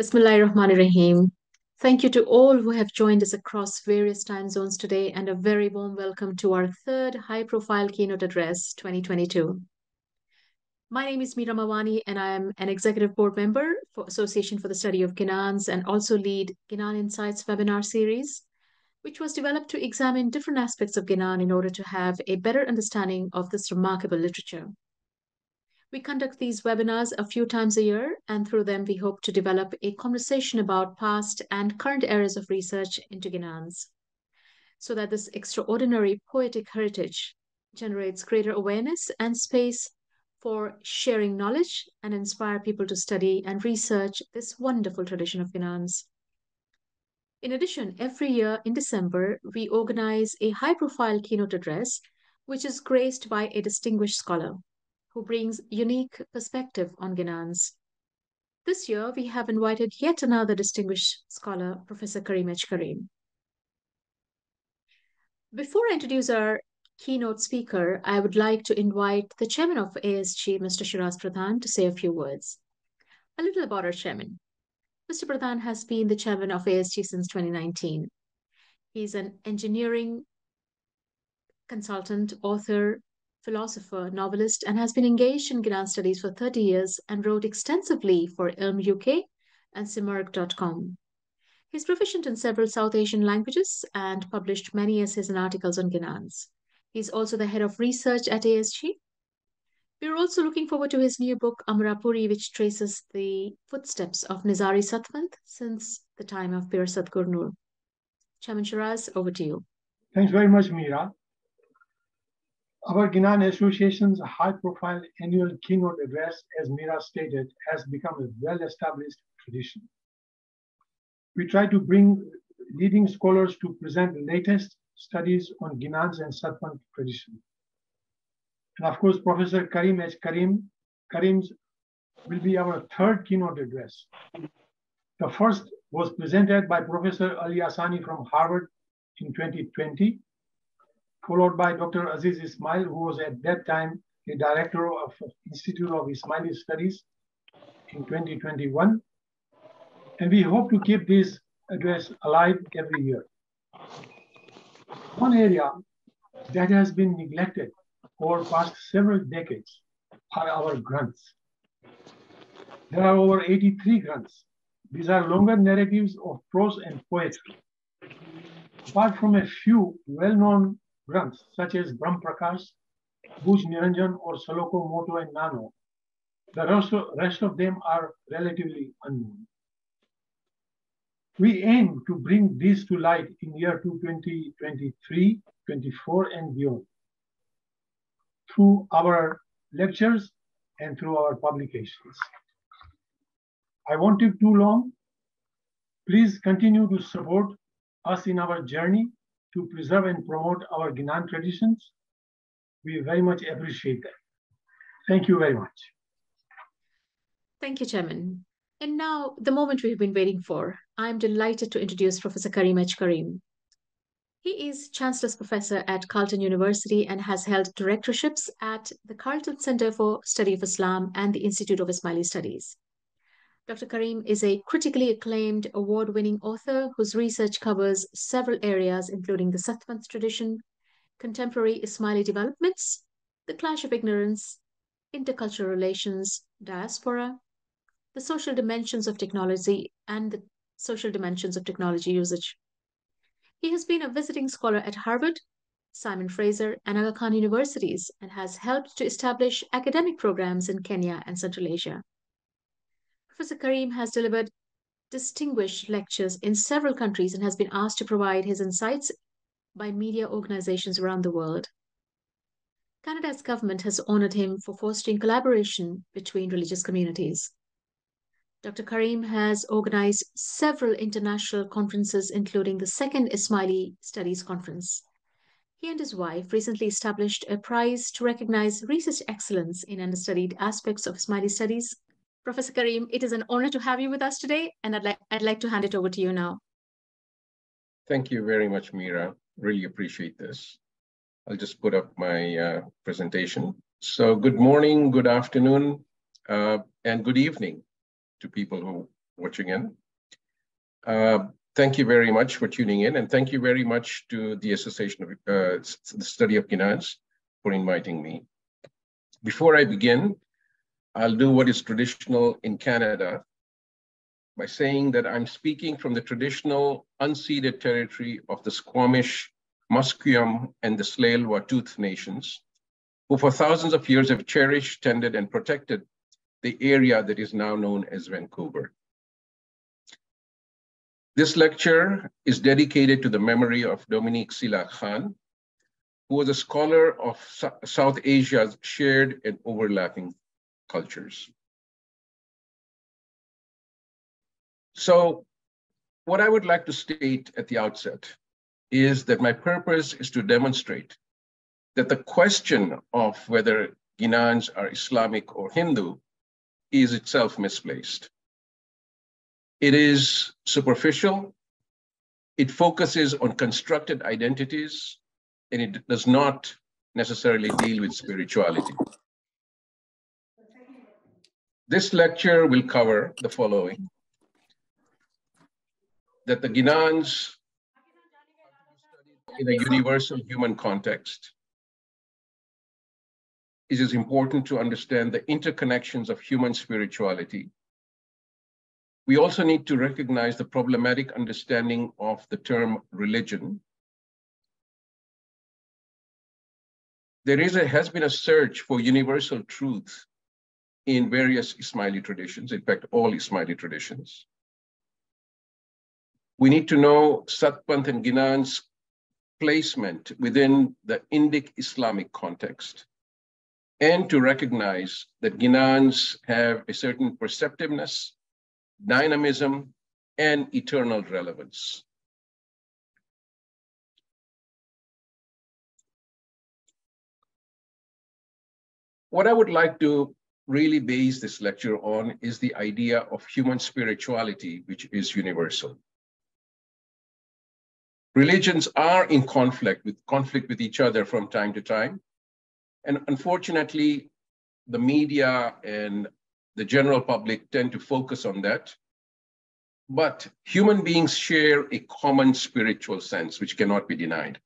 Bismillahirrahmanirrahim. Thank you to all who have joined us across various time zones today, and a very warm welcome to our third high profile keynote address 2022. My name is Meera Mawani, and I am an executive board member for Association for the Study of Ginans and also lead Ginan Insights webinar series, which was developed to examine different aspects of Ginan in order to have a better understanding of this remarkable literature. We conduct these webinars a few times a year, and through them, we hope to develop a conversation about past and current areas of research into Ginans, so that this extraordinary poetic heritage generates greater awareness and space for sharing knowledge and inspire people to study and research this wonderful tradition of Ginans. In addition, every year in December, we organize a high profile keynote address, which is graced by a distinguished scholar who brings unique perspective on Ginans. This year, we have invited yet another distinguished scholar, Professor Karim H. Karim. Before I introduce our keynote speaker, I would like to invite the chairman of ASG, Mr. Shiraz Pradhan, to say a few words. A little about our chairman. Mr. Pradhan has been the chairman of ASG since 2019. He's an engineering consultant, author, philosopher, novelist, and has been engaged in Ginan studies for 30 years and wrote extensively for Ilm UK and Simerg.com. He's proficient in several South Asian languages and published many essays and articles on Ginans. He's also the head of research at ASG. We're also looking forward to his new book, Amarapuri, which traces the footsteps of Nizari Satpanth since the time of Pir Satgur Nur. Chairman Shiraz, over to you. Thanks very much, Meera. Our Ginan Association's high-profile annual keynote address, as Meera stated, has become a well-established tradition. We try to bring leading scholars to present the latest studies on Ginans and Satpanth tradition. And of course, Professor Karim H. Karim, Karim's will be our third keynote address. The first was presented by Professor Ali Asani from Harvard in 2020, followed by Dr. Aziz Esmail, who was at that time the director of Institute of Ismaili Studies in 2021. And we hope to keep this address alive every year. One area that has been neglected over past several decades are our granths. There are over 83 granths. These are longer narratives of prose and poetry. Apart from a few well-known such as Brahm Prakash, Bhuj Niranjan or Saloko Moto and Nano, the rest of, rest of them are relatively unknown. We aim to bring these to light in year 2023, 24, and beyond through our lectures and through our publications. I won't take too long. Please continue to support us in our journey to preserve and promote our Ginan traditions. We very much appreciate that. Thank you very much. Thank you, Chairman. And now, the moment we've been waiting for. I'm delighted to introduce Professor Karim H. Karim. He is Chancellor's Professor at Carleton University and has held directorships at the Carleton Center for Study of Islam and the Institute of Ismaili Studies. Dr. Karim is a critically acclaimed award winning author whose research covers several areas, including the Satpanth tradition, contemporary Ismaili developments, the clash of ignorance, intercultural relations, diaspora, the social dimensions of technology and the social dimensions of technology usage. He has been a visiting scholar at Harvard, Simon Fraser, and Aga Khan universities and has helped to establish academic programs in Kenya and Central Asia. Professor Karim has delivered distinguished lectures in several countries and has been asked to provide his insights by media organizations around the world. Canada's government has honored him for fostering collaboration between religious communities. Dr. Karim has organized several international conferences, including the second Ismaili Studies Conference. He and his wife recently established a prize to recognize research excellence in understudied aspects of Ismaili studies. Professor Karim, it is an honor to have you with us today, and I'd, like I'd like to hand it over to you now. Thank you very much, Meera. Really appreciate this. I'll just put up my uh, presentation. So good morning, good afternoon, uh, and good evening to people who are watching in. Uh, thank you very much for tuning in, and thank you very much to the Association of uh, the Study of Ginans for inviting me. Before I begin, I'll do what is traditional in Canada by saying that I'm speaking from the traditional unceded territory of the Squamish, Musqueam, and the Tsleil-Waututh nations, who for thousands of years have cherished, tended, and protected the area that is now known as Vancouver. This lecture is dedicated to the memory of Dominique Sila Khan, who was a scholar of South Asia's shared and overlapping cultures. So what I would like to state at the outset is that my purpose is to demonstrate that the question of whether Ginans are Islamic or Hindu is itself misplaced. It is superficial, it focuses on constructed identities, and it does not necessarily deal with spirituality. This lecture will cover the following that the Ginans in a universal human context. It is important to understand the interconnections of human spirituality. We also need to recognize the problematic understanding of the term religion. There is a, has been a search for universal truth in various Ismaili traditions, in fact, all Ismaili traditions. We need to know Satpanth and Ginan's placement within the Indic Islamic context and to recognize that Ginans have a certain perceptiveness, dynamism, and eternal relevance. What I would like to really base this lecture on is the idea of human spirituality, which is universal religions are in conflict with conflict with each other from time to time. And unfortunately, the media and the general public tend to focus on that. But human beings share a common spiritual sense, which cannot be denied.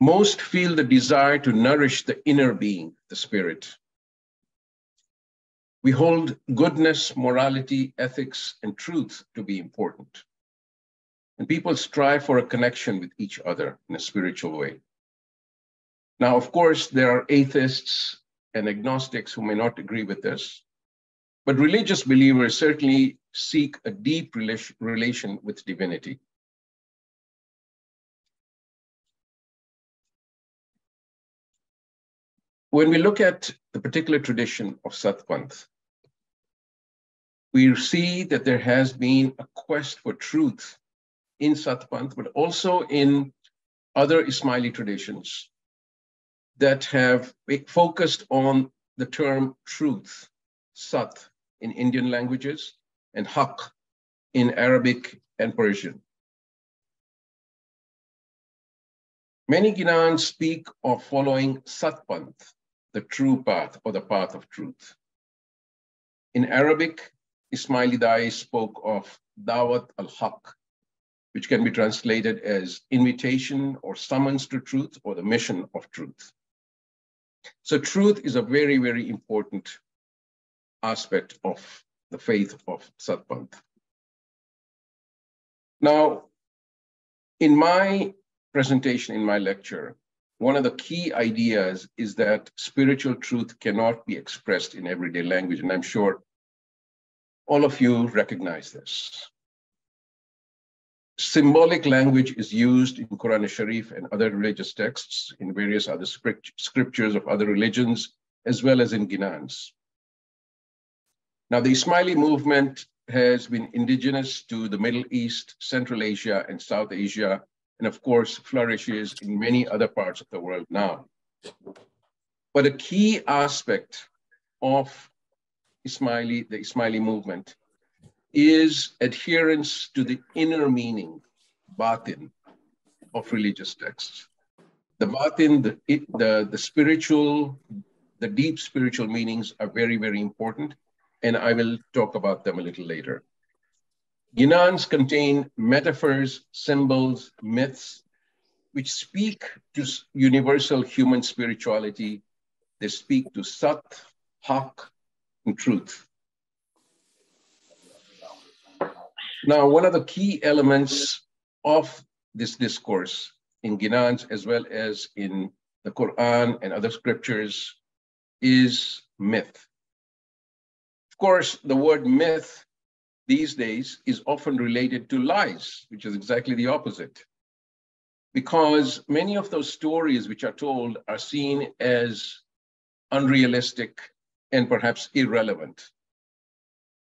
Most feel the desire to nourish the inner being, the spirit. We hold goodness, morality, ethics, and truth to be important. And people strive for a connection with each other in a spiritual way. Now, of course, there are atheists and agnostics who may not agree with this, but religious believers certainly seek a deep relation with divinity. When we look at the particular tradition of Satpanth, we see that there has been a quest for truth in Satpanth, but also in other Ismaili traditions that have focused on the term truth, Sat in Indian languages, and Haq in Arabic and Persian. Many Ginans speak of following Satpanth, the true path or the path of truth. In Arabic, Ismaili Dai spoke of Dawat al-Haq, which can be translated as invitation or summons to truth or the mission of truth. So truth is a very, very important aspect of the faith of Satpanth. Now, in my presentation, in my lecture, one of the key ideas is that spiritual truth cannot be expressed in everyday language. And I'm sure all of you recognize this symbolic language is used in Quran Sharif and other religious texts, in various other scriptures of other religions, as well as in Ginans. Now, the Ismaili movement has been indigenous to the Middle East, Central Asia, and South Asia, and of course, flourishes in many other parts of the world now. But a key aspect of Ismaili, the Ismaili movement is adherence to the inner meaning, batin, of religious texts. The batin, the, the, the spiritual, the deep spiritual meanings are very, very important. and I will talk about them a little later. Ginans contain metaphors, symbols, myths, which speak to universal human spirituality. They speak to Sat, Haq, and truth. Now, one of the key elements of this discourse in Ginans, as well as in the Quran and other scriptures, is myth. Of course, the word myth these days is often related to lies, which is exactly the opposite. Because many of those stories which are told are seen as unrealistic and perhaps irrelevant.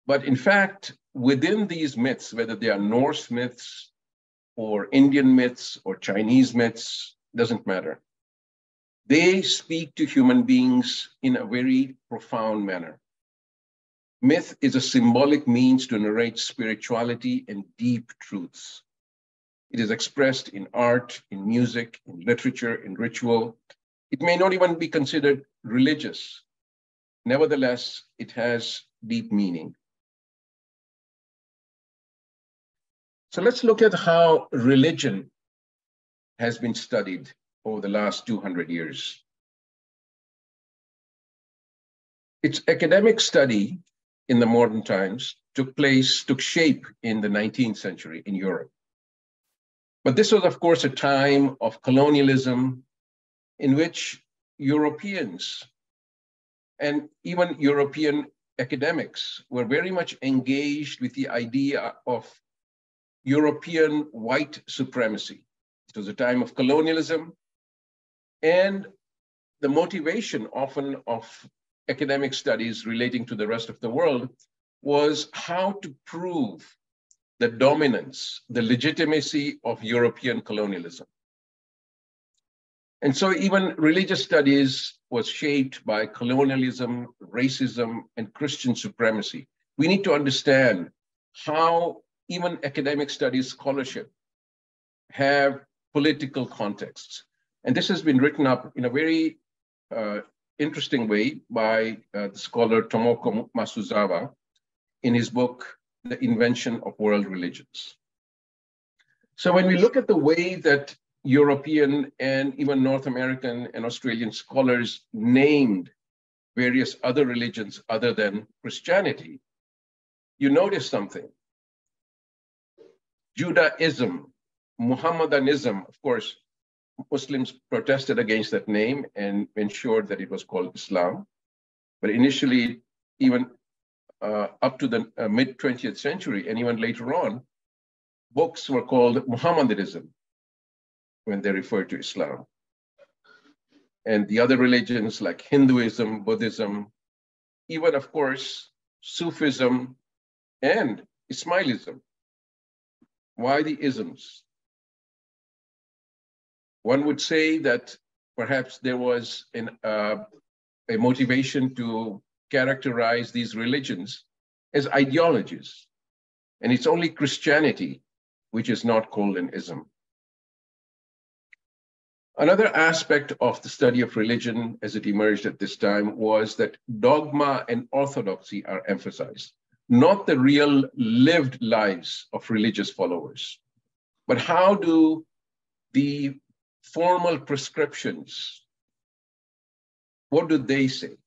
But in fact, within these myths, whether they are Norse myths or Indian myths or Chinese myths, doesn't matter. They speak to human beings in a very profound manner. Myth is a symbolic means to narrate spirituality and deep truths. It is expressed in art, in music, in literature, in ritual. It may not even be considered religious. Nevertheless, it has deep meaning. So let's look at how religion has been studied over the last 200 years. Its academic study in the modern times took place, took shape in the 19th century in Europe. But this was, of course, a time of colonialism in which Europeans and even European academics were very much engaged with the idea of European white supremacy. It was a time of colonialism and the motivation often of academic studies relating to the rest of the world was how to prove the dominance, the legitimacy of European colonialism. And so even religious studies was shaped by colonialism, racism, and Christian supremacy. We need to understand how even academic studies scholarship have political contexts. And this has been written up in a very uh, interesting way by uh, the scholar Tomoko Masuzawa in his book, The Invention of World Religions. So when we look at the way that European and even North American and Australian scholars named various other religions other than Christianity, you notice something. Judaism, Muhammadanism, of course, Muslims protested against that name and ensured that it was called Islam. But initially, even uh, up to the uh, mid 20th century and even later on, books were called Muhammadanism when they refer to Islam. And the other religions like Hinduism, Buddhism, even, of course, Sufism and Ismailism. Why the isms? One would say that perhaps there was an, uh, a motivation to characterize these religions as ideologies. And it's only Christianity which is not called an ism. Another aspect of the study of religion as it emerged at this time was that dogma and orthodoxy are emphasized, not the real lived lives of religious followers, but how do the formal prescriptions, what do they say?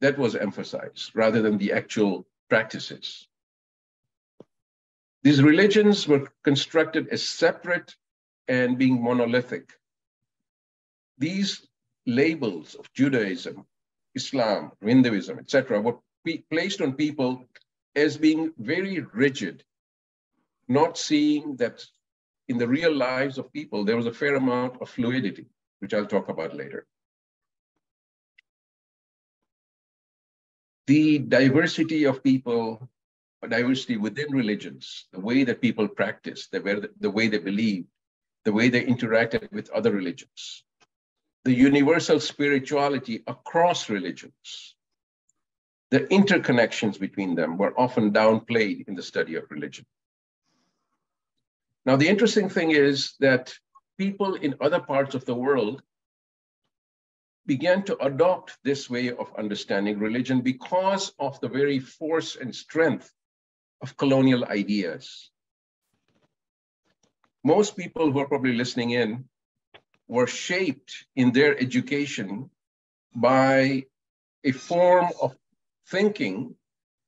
That was emphasized rather than the actual practices. These religions were constructed as separate and being monolithic. These labels of Judaism, Islam, Hinduism, etc., were placed on people as being very rigid, not seeing that in the real lives of people, there was a fair amount of fluidity, which I'll talk about later. The diversity of people, diversity within religions, the way that people practice, the, the way they believe, the way they interacted with other religions, the universal spirituality across religions, the interconnections between them were often downplayed in the study of religion. Now, the interesting thing is that people in other parts of the world began to adopt this way of understanding religion because of the very force and strength of colonial ideas. Most people who are probably listening in were shaped in their education by a form of thinking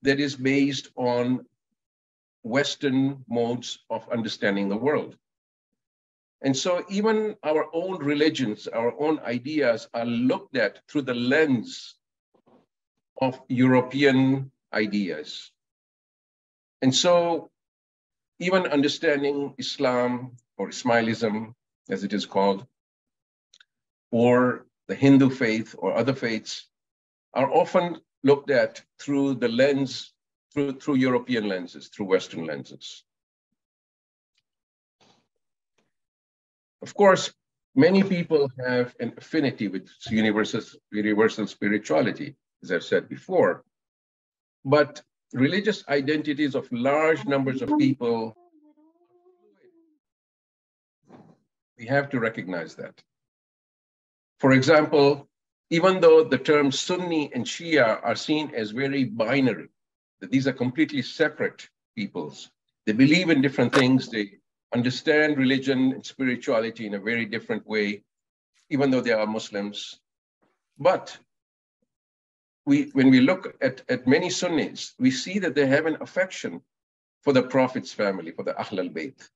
that is based on Western modes of understanding the world. And so even our own religions, our own ideas are looked at through the lens of European ideas. And so even understanding Islam or Ismailism, as it is called, or the Hindu faith or other faiths are often looked at through the lens, through, through European lenses, through Western lenses. Of course, many people have an affinity with universal, universal spirituality, as I've said before. But religious identities of large numbers of people, we have to recognize that. For example, even though the terms Sunni and Shia are seen as very binary, that these are completely separate peoples, they believe in different things, they understand religion and spirituality in a very different way, even though they are Muslims. But we, when we look at, at many Sunnis, we see that they have an affection for the Prophet's family, for the Ahl al-Bayt.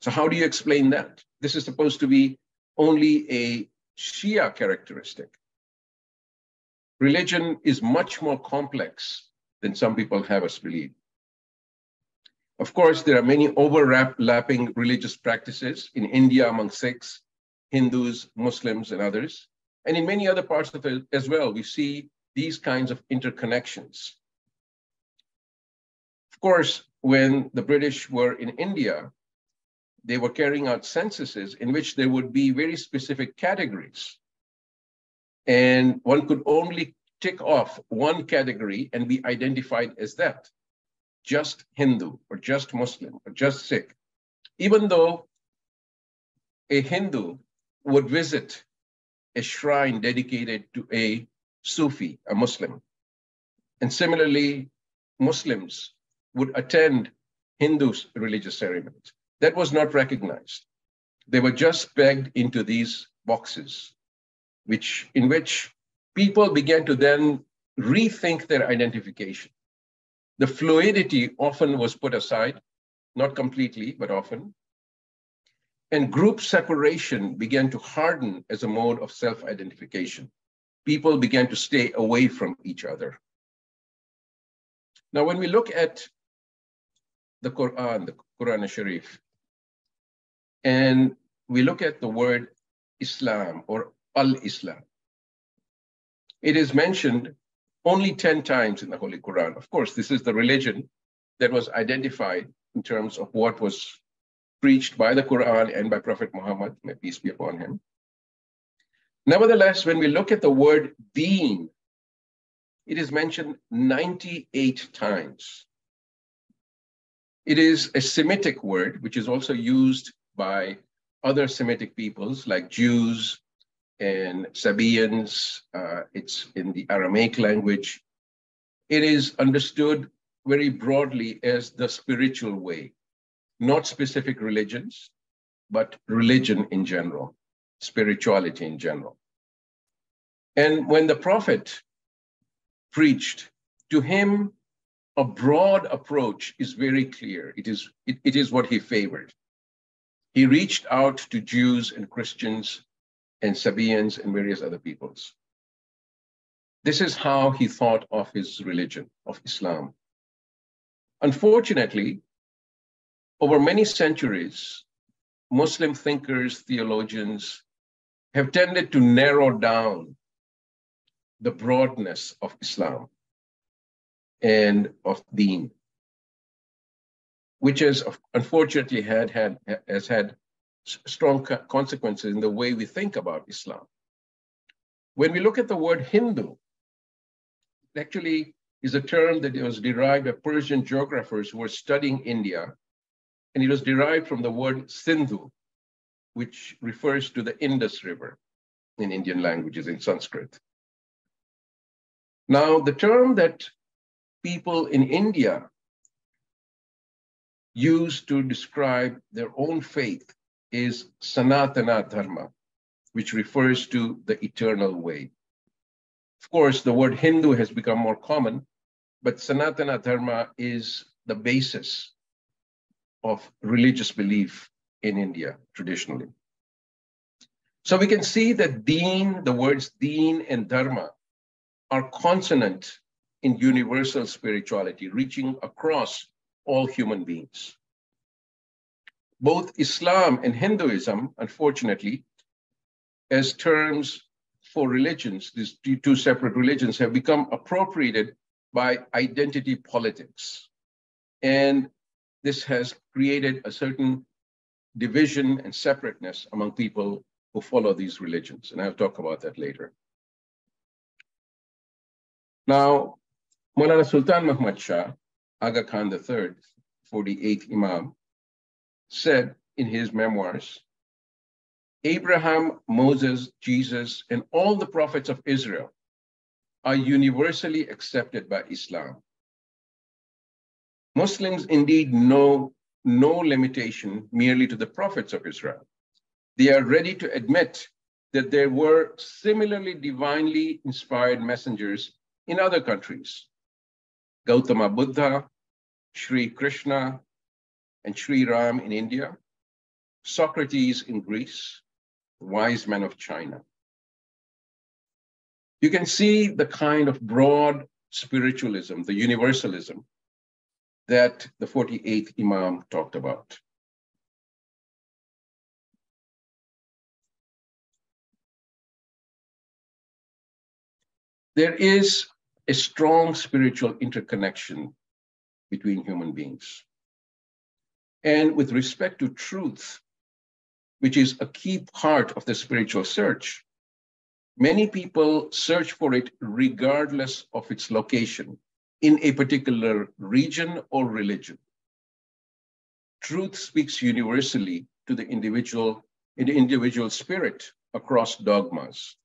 So how do you explain that? This is supposed to be only a Shia characteristic. Religion is much more complex than some people have us believe. Of course, there are many overlapping religious practices in India among Sikhs, Hindus, Muslims, and others. And in many other parts of it as well, we see these kinds of interconnections. Of course, when the British were in India, they were carrying out censuses in which there would be very specific categories. And one could only tick off one category and be identified as that just Hindu or just Muslim or just Sikh, even though a Hindu would visit a shrine dedicated to a Sufi, a Muslim. And similarly, Muslims would attend Hindus' religious ceremonies. That was not recognized. They were just pegged into these boxes, which in which people began to then rethink their identification. The fluidity often was put aside, not completely, but often. And group separation began to harden as a mode of self identification. People began to stay away from each other. Now, when we look at the Quran, the Quran Sharif, and we look at the word Islam or Al Islam, it is mentioned only 10 times in the Holy Quran. Of course, this is the religion that was identified in terms of what was preached by the Quran and by Prophet Muhammad, may peace be upon him. Nevertheless, when we look at the word Deen, it is mentioned 98 times. It is a Semitic word, which is also used by other Semitic peoples like Jews, and Sabaeans, uh, it's in the Aramaic language. It is understood very broadly as the spiritual way, not specific religions, but religion in general, spirituality in general. And when the prophet preached, to him, a broad approach is very clear. It is, it, it is what he favored. He reached out to Jews and Christians and Sabaeans and various other peoples. This is how he thought of his religion, of Islam. Unfortunately, over many centuries, Muslim thinkers, theologians have tended to narrow down the broadness of Islam and of Deen, which has unfortunately had, had has had strong consequences in the way we think about Islam. When we look at the word Hindu, it actually is a term that was derived by Persian geographers who were studying India, and it was derived from the word Sindhu, which refers to the Indus River. in Indian languages, in Sanskrit. Now, the term that people in India use to describe their own faith is Sanatana Dharma, which refers to the eternal way. Of course, the word Hindu has become more common, but Sanatana Dharma is the basis of religious belief in India traditionally. So we can see that deen, the words deen and dharma, are consonant in universal spirituality, reaching across all human beings. Both Islam and Hinduism, unfortunately, as terms for religions, these two separate religions have become appropriated by identity politics. And this has created a certain division and separateness among people who follow these religions. And I'll talk about that later. Now, Maulana Sultan Muhammad Shah, Aga Khan III, 48th Imam, said in his memoirs, Abraham, Moses, Jesus, and all the prophets of Israel are universally accepted by Islam. Muslims indeed know no limitation merely to the prophets of Israel. They are ready to admit that there were similarly divinely inspired messengers in other countries. Gautama Buddha, Sri Krishna, and Sri Ram in India, Socrates in Greece, wise men of China. You can see the kind of broad spiritualism, the universalism that the 48th Imam talked about. There is a strong spiritual interconnection between human beings. And with respect to truth, which is a key part of the spiritual search, many people search for it regardless of its location in a particular region or religion. Truth speaks universally to the individual, in the individual spirit across dogmas.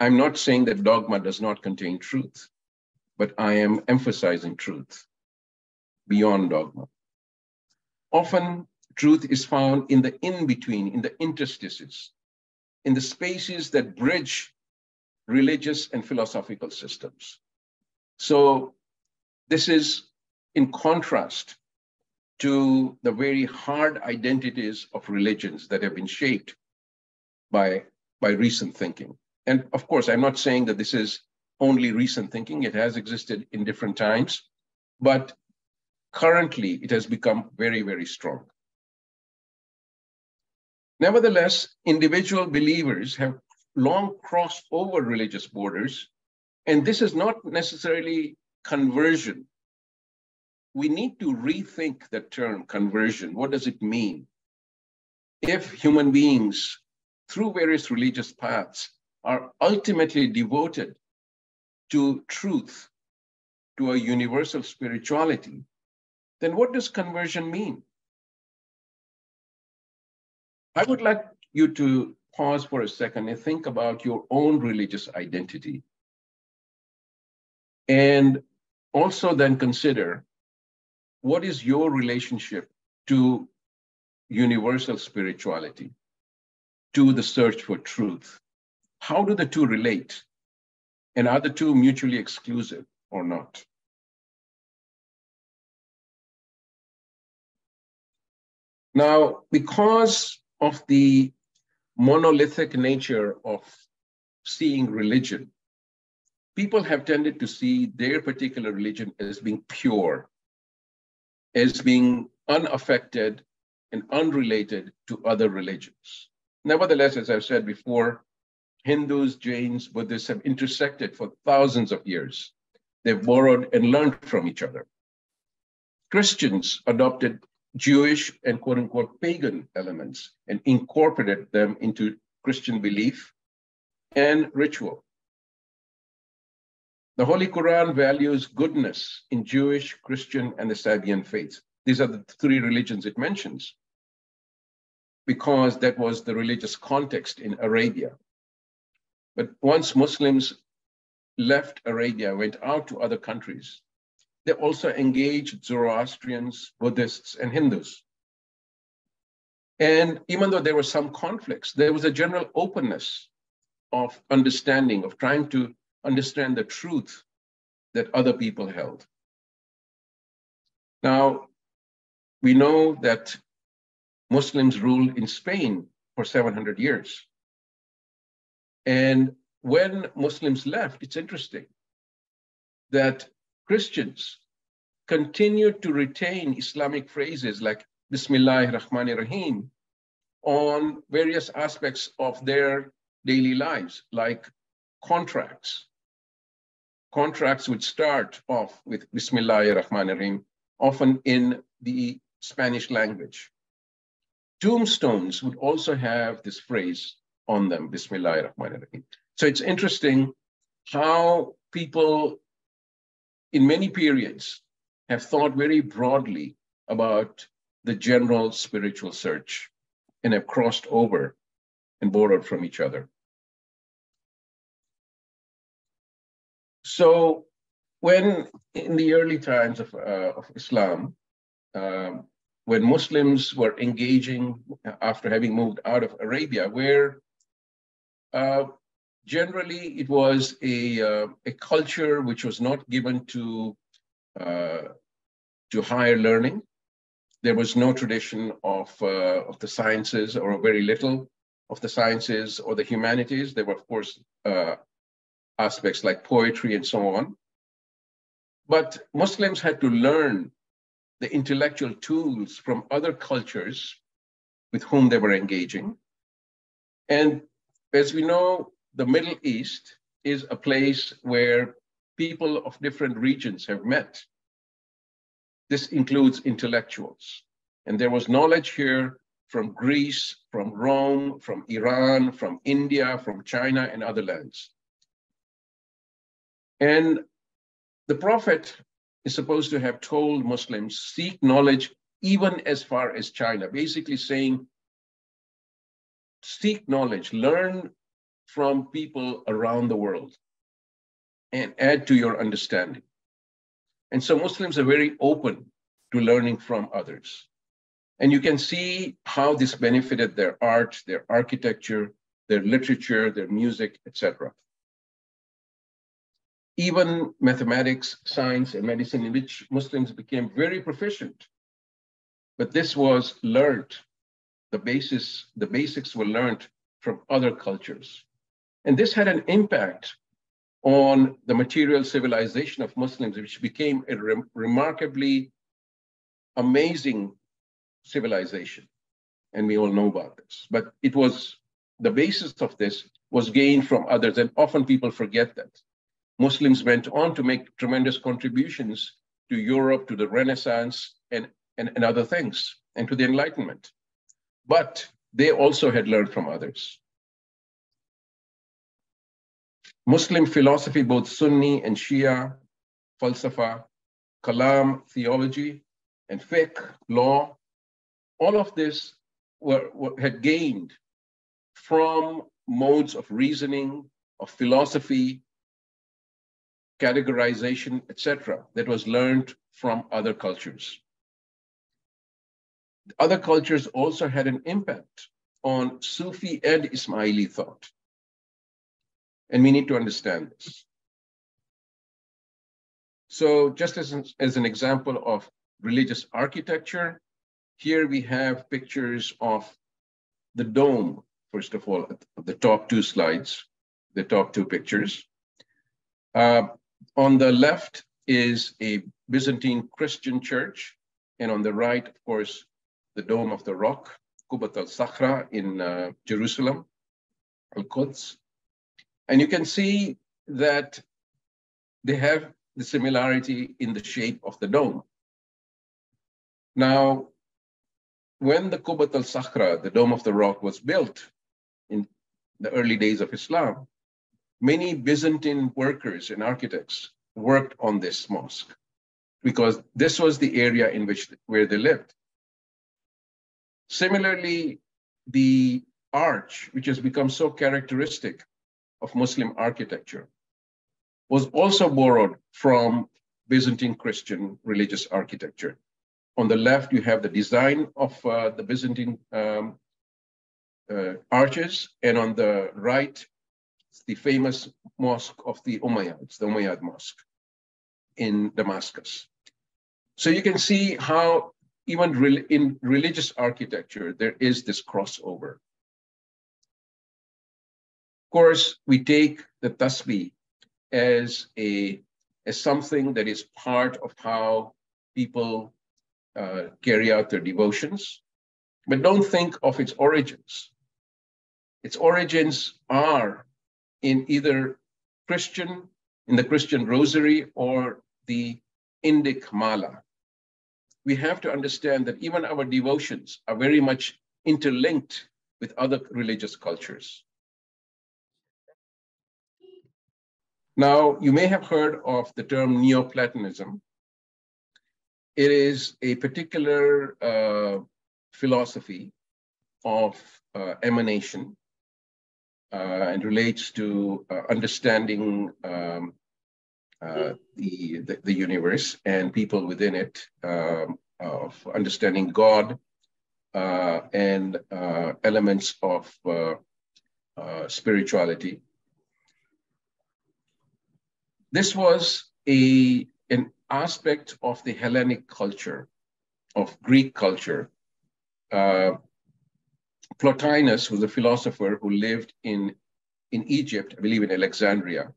I'm not saying that dogma does not contain truth, but I am emphasizing truth beyond dogma. Often, truth is found in the in between, in the interstices, in the spaces that bridge religious and philosophical systems. So, this is in contrast to the very hard identities of religions that have been shaped by, by recent thinking. And of course, I'm not saying that this is only recent thinking, it has existed in different times, but currently it has become very, very strong. Nevertheless, individual believers have long crossed over religious borders, and this is not necessarily conversion. We need to rethink the term conversion. What does it mean? If human beings, through various religious paths, are ultimately devoted to truth, to a universal spirituality, then what does conversion mean? I would like you to pause for a second and think about your own religious identity. And also then consider what is your relationship to universal spirituality, to the search for truth? How do the two relate? And are the two mutually exclusive or not? Now, because of the monolithic nature of seeing religion, people have tended to see their particular religion as being pure, as being unaffected and unrelated to other religions. Nevertheless, as I've said before, Hindus, Jains, Buddhists have intersected for thousands of years. They've borrowed and learned from each other. Christians adopted Jewish and quote unquote pagan elements and incorporated them into Christian belief and ritual. The Holy Quran values goodness in Jewish, Christian, and the Sabian faiths. These are the three religions it mentions. because that was the religious context in Arabia. But once Muslims left Arabia, went out to other countries, they also engaged Zoroastrians, Buddhists, and Hindus. And even though there were some conflicts, there was a general openness of understanding, of trying to understand the truth that other people held. Now, we know that Muslims ruled in Spain for 700 years. And when Muslims left, it's interesting that Christians continued to retain Islamic phrases like Bismillah Rahman Rahim on various aspects of their daily lives, like contracts. Contracts would start off with Bismillah Rahman Rahim, often in the Spanish language. Tombstones would also have this phrase on them, Bismillah Rahman Rahim. So it's interesting how people in many periods have thought very broadly about the general spiritual search and have crossed over and borrowed from each other. So when in the early times of, uh, of Islam, um, when Muslims were engaging after having moved out of Arabia, where uh, generally it was a, uh, a culture which was not given to, uh, to higher learning. There was no tradition of, uh, of the sciences or very little of the sciences or the humanities. There were, of course, uh, aspects like poetry and so on. But Muslims had to learn the intellectual tools from other cultures with whom they were engaging. And as we know, the Middle East is a place where people of different regions have met. This includes intellectuals. And there was knowledge here from Greece, from Rome, from Iran, from India, from China, and other lands. And the Prophet is supposed to have told Muslims, seek knowledge even as far as China, basically saying, seek knowledge, learn from people around the world and add to your understanding. And so Muslims are very open to learning from others. And you can see how this benefited their art, their architecture, their literature, their music, etc even mathematics, science, and medicine, in which Muslims became very proficient. But this was learned. The basis, the basics were learned from other cultures. And this had an impact on the material civilization of Muslims, which became a re remarkably amazing civilization. And we all know about this. But it was the basis of this was gained from others. And often people forget that. Muslims went on to make tremendous contributions to Europe, to the Renaissance, and, and, and other things, and to the Enlightenment. But they also had learned from others. Muslim philosophy, both Sunni and Shia, falsafa, kalam, theology, and fiqh, law, all of this were, were, had gained from modes of reasoning, of philosophy, categorization, etc., that was learned from other cultures. Other cultures also had an impact on Sufi and Ismaili thought. And we need to understand this. So just as an, as an example of religious architecture, here we have pictures of the dome, first of all, the top two slides, the top two pictures. Uh, on the left is a Byzantine Christian church, and on the right, of course, the Dome of the Rock, Qubat al-Sakhra in uh, Jerusalem, Al-Quds. And you can see that they have the similarity in the shape of the dome. Now, when the Qubat al-Sakhra, the Dome of the Rock, was built in the early days of Islam, many Byzantine workers and architects worked on this mosque because this was the area in which where they lived. Similarly, the arch, which has become so characteristic of Muslim architecture, was also borrowed from Byzantine Christian religious architecture. On the left, you have the design of uh, the Byzantine um, uh, arches, and on the right, the famous mosque of the Umayyads, the Umayyad Mosque in Damascus. So you can see how even re in religious architecture, there is this crossover. Of course, we take the tasbih as a as something that is part of how people uh, carry out their devotions, but don't think of its origins. Its origins are in either Christian, in the Christian rosary, or the Indic mala. We have to understand that even our devotions are very much interlinked with other religious cultures. Now, you may have heard of the term Neoplatonism. It is a particular uh, philosophy of uh, emanation and relates to uh, understanding um, uh, the, the, the, universe and people within it, um, of understanding God uh, and elements of spirituality this was a, an aspect of the Hellenic culture, of Greek culture. Uh, Plotinus, was a philosopher who lived in, in Egypt, I believe in Alexandria,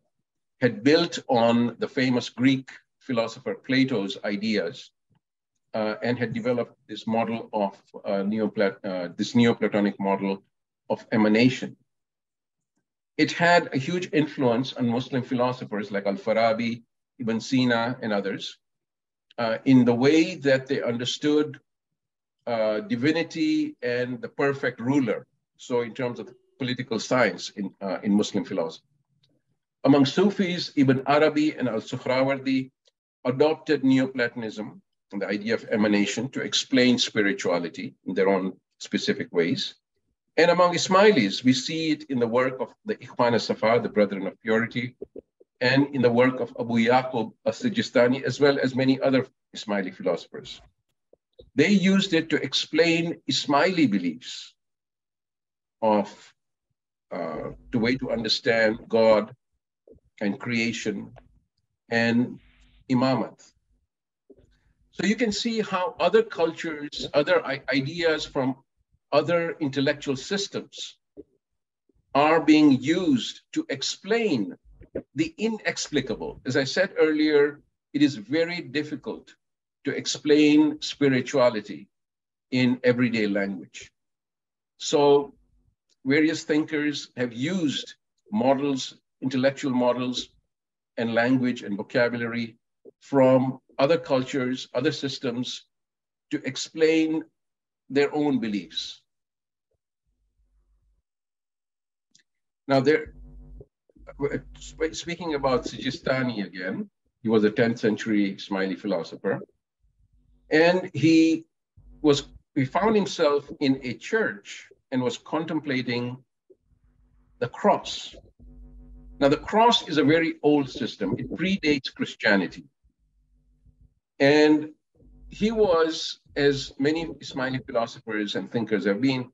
had built on the famous Greek philosopher Plato's ideas uh, and had developed this model of uh, Neoplat- uh, this Neoplatonic model of emanation. It had a huge influence on Muslim philosophers like Al-Farabi, Ibn Sina, and others uh, in the way that they understood uh, divinity and the perfect ruler. So in terms of political science in, uh, in Muslim philosophy. Among Sufis, Ibn Arabi and Al-Suhrawardi adopted Neoplatonism and the idea of emanation to explain spirituality in their own specific ways. And among Ismailis, we see it in the work of the Ikhwan al-Safa, the Brethren of Purity, and in the work of Abu Yaqub al-Sijistani, as well as many other Ismaili philosophers. They used it to explain Ismaili beliefs of uh, the way to understand God and creation and imamat. So you can see how other cultures, other ideas from other intellectual systems are being used to explain the inexplicable. As I said earlier, it is very difficult to explain spirituality in everyday language. So various thinkers have used models, intellectual models, and language and vocabulary from other cultures, other systems to explain their own beliefs. Now, there, speaking about Sijistani again, he was a 10th century Ismaili philosopher, and he was he found himself in a church and was contemplating the cross. Now, the cross is a very old system. It predates Christianity. And he was, as many Ismaili philosophers and thinkers have been,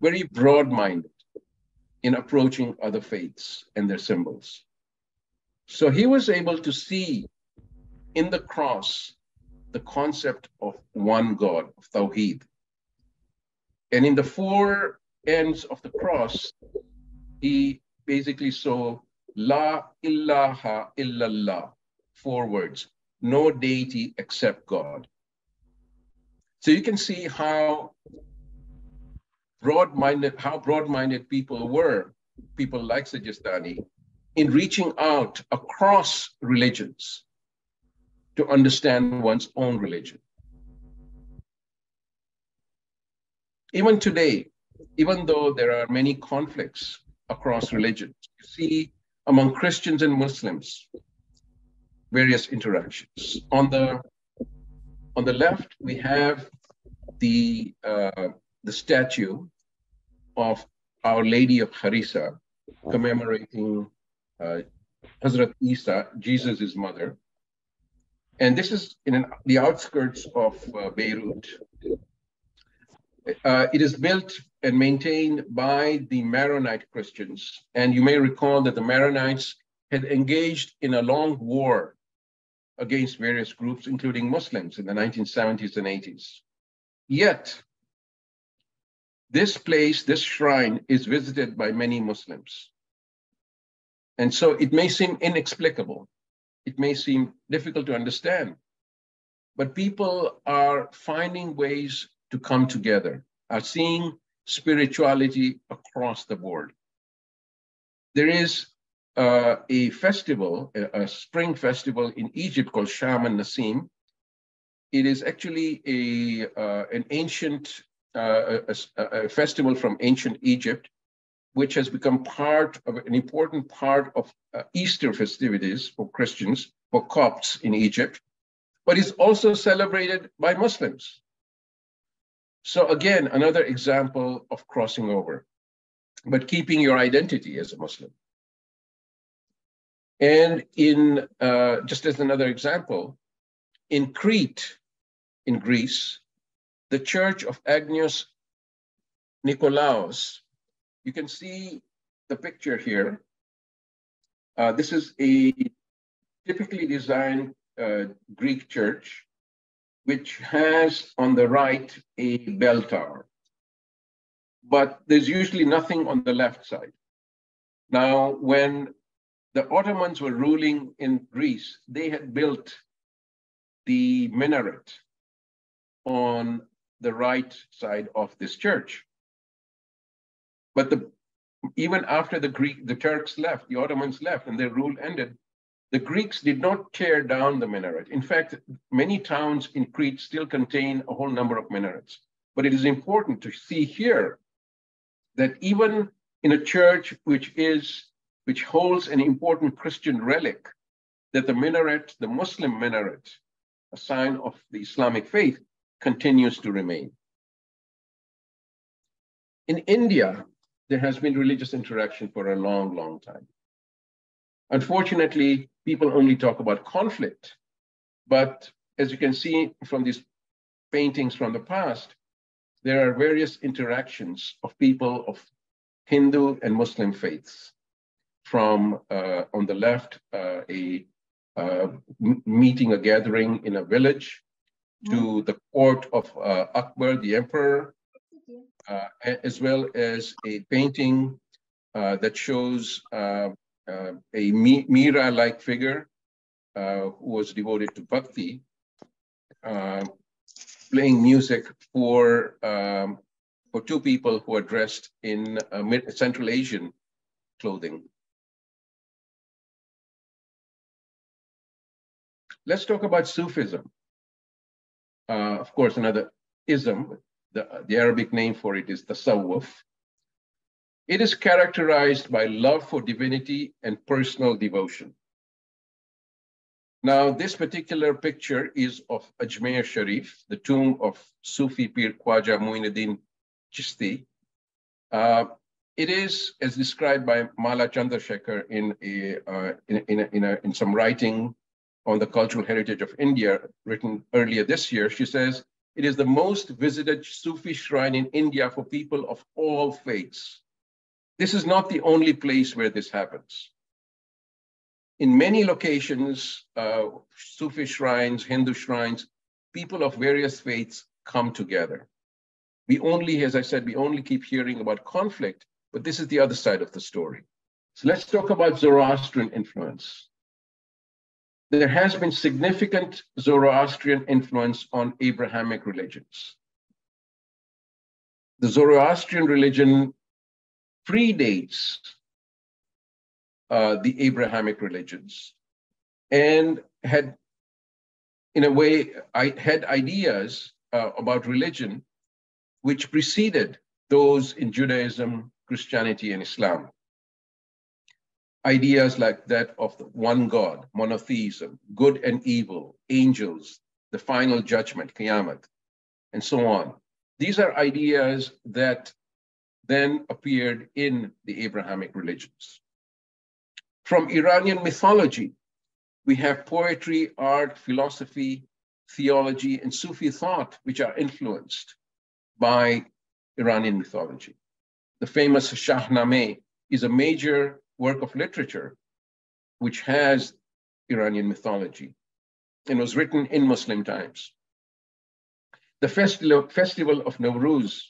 very broad minded in approaching other faiths and their symbols. So he was able to see in the cross the concept of one God, of Tawheed. And in the four ends of the cross, he basically saw La ilaha illallah, four words, no deity except God. So you can see how broad-minded, how broad-minded people were, people like Sijistani, in reaching out across religions to understand one's own religion. Even today, even though there are many conflicts across religions, you see among Christians and Muslims, various interactions. On the on the left, we have the, uh, the statue of Our Lady of Harissa, commemorating uh, Hazrat Isa, Jesus' mother. And this is in an, the outskirts of uh, Beirut. Uh, it is built and maintained by the Maronite Christians. And you may recall that the Maronites had engaged in a long war against various groups, including Muslims in the 1970s and 80s. Yet, this place, this shrine, is visited by many Muslims. And so it may seem inexplicable. It may seem difficult to understand. But people are finding ways to come together, are seeing spirituality across the board. There is uh, a festival, a, a, spring festival in Egypt called Sham and Nasim. It is actually a, uh, an ancient uh, a, a, festival from ancient Egypt, which has become part of an important part of uh, Easter festivities for Christians, for Copts in Egypt, but is also celebrated by Muslims. So again, another example of crossing over, but keeping your identity as a Muslim. And in, uh, just as another example, in Crete, in Greece, the church of Agios Nikolaos, you can see the picture here. Uh, this is a typically designed uh, Greek church, which has on the right a bell tower. But there's usually nothing on the left side. Now, when the Ottomans were ruling in Greece, they had built the minaret on the right side of this church. But the, even after the Greek, the Turks left, the Ottomans left, and their rule ended, the Greeks did not tear down the minaret. In fact, many towns in Crete still contain a whole number of minarets. But it is important to see here that even in a church which is which holds an important Christian relic, that the minaret, the Muslim minaret, a sign of the Islamic faith, continues to remain. In India, there has been religious interaction for a long, long time. Unfortunately, people only talk about conflict, but as you can see from these paintings from the past, there are various interactions of people of Hindu and Muslim faiths from uh, on the left, uh, a uh, meeting, a gathering in a village, to mm-hmm. the court of uh, Akbar, the emperor, as well as a painting uh, that shows a Mira-like figure who was devoted to bhakti, playing music for um, for two people who are dressed in Central Asian clothing. Let's talk about Sufism. Uh, of course, another ism, the, the Arabic name for it is tasawwuf. It is characterized by love for divinity and personal devotion. Now, this particular picture is of Ajmer Sharif, the tomb of Sufi Pir Khwaja Muinuddin Chisti. Uh, it is, as described by Mala Chandrasekhar in, a, uh, in, in, a, in, a, in some writing on the cultural heritage of India, written earlier this year, she says, it is the most visited Sufi shrine in India for people of all faiths. This is not the only place where this happens. In many locations, uh, Sufi shrines, Hindu shrines, people of various faiths come together. We only, as I said, we only keep hearing about conflict, but this is the other side of the story. So let's talk about Zoroastrian influence there has been significant Zoroastrian influence on Abrahamic religions. The Zoroastrian religion predates uh, the Abrahamic religions and had, in a way, I had ideas uh, about religion which preceded those in Judaism, Christianity, and Islam ideas like that of one God, monotheism, good and evil, angels, the final judgment, qiyamah, and so on. These are ideas that then appeared in the Abrahamic religions. From Iranian mythology, we have poetry, art, philosophy, theology, and Sufi thought, which are influenced by Iranian mythology. The famous Shahnameh is a major work of literature which has Iranian mythology and was written in Muslim times. The festival, festival of Nowruz,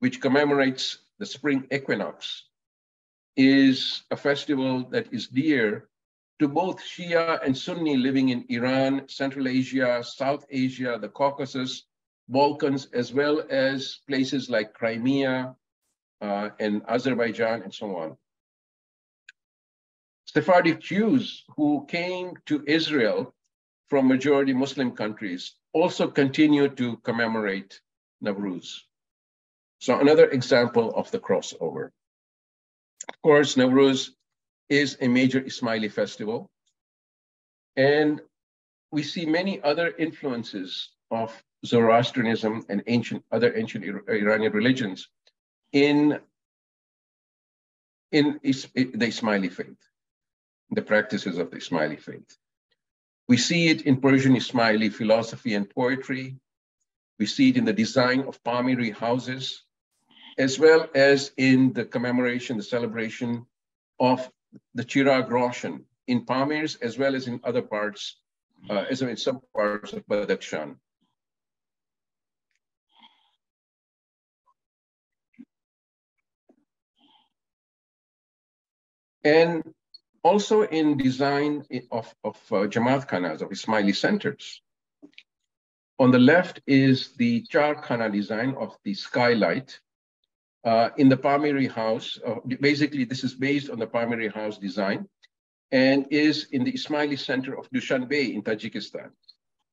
which commemorates the spring equinox, is a festival that is dear to both Shia and Sunni living in Iran, Central Asia, South Asia, the Caucasus, Balkans, as well as places like Crimea uh, and Azerbaijan and so on. Sephardic Jews who came to Israel from majority Muslim countries also continue to commemorate Nowruz. So another example of the crossover. Of course, Nowruz is a major Ismaili festival. And we see many other influences of Zoroastrianism and ancient other ancient Iranian religions in, in the Ismaili faith, the practices of the Ismaili faith. We see it in Persian Ismaili philosophy and poetry. We see it in the design of Pamiri houses, as well as in the commemoration, the celebration of the Chirag Roshan in Pamirs, as well as in other parts, uh, as in some parts of Badakhshan. And also in design of, of uh, Jamaat Khanas, of Ismaili centers. On the left is the Char Khana design of the skylight, uh, in the Pamiri house. Uh, basically, this is based on the Pamiri house design and is in the Ismaili center of Dushanbe in Tajikistan.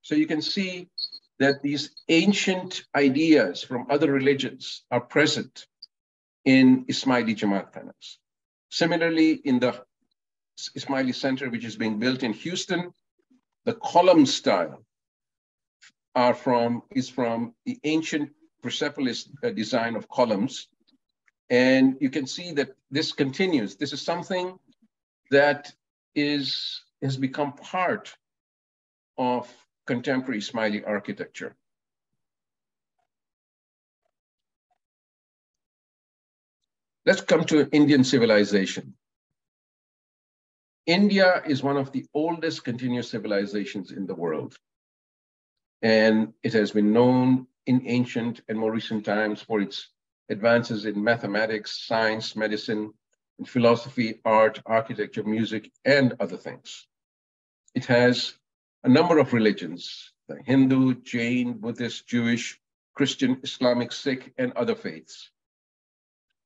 So you can see that these ancient ideas from other religions are present in Ismaili Jamaat Khanas. Similarly, in the Ismaili Center, which is being built in Houston, the column style are from, is from the ancient Persepolis uh, design of columns and you can see that this continues. This is something that is has become part of contemporary Ismaili architecture. Let's come to Indian civilization. India is one of the oldest continuous civilizations in the world. And it has been known in ancient and more recent times for its advances in mathematics, science, medicine, and philosophy, art, architecture, music, and other things. It has a number of religions, the Hindu, Jain, Buddhist, Jewish, Christian, Islamic, Sikh, and other faiths.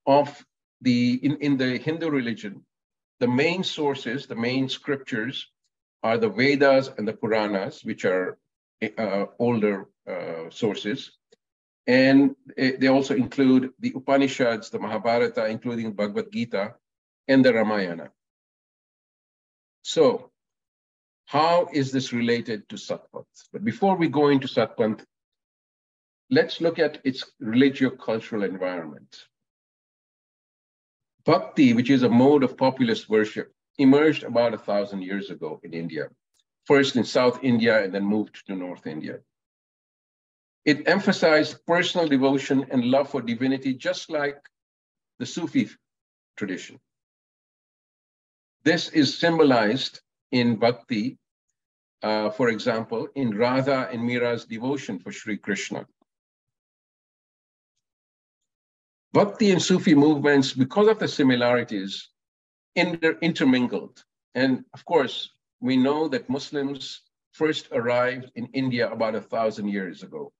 Of the, in, in the Hindu religion, the main sources, the main scriptures are the Vedas and the Puranas, which are uh, older uh, sources. And they also include the Upanishads, the Mahabharata, including Bhagavad Gita, and the Ramayana. So, how is this related to Satpanth? But before we go into Satpanth, let's look at its religio-cultural environment. Bhakti, which is a mode of populist worship, emerged about a thousand years ago in India, first in South India and then moved to North India. It emphasized personal devotion and love for divinity, just like the Sufi tradition. This is symbolized in bhakti, uh, for example, in Radha and Mira's devotion for Sri Krishna. Bhakti and Sufi movements, because of the similarities, inter intermingled. And of course, we know that Muslims first arrived in India about a thousand years ago.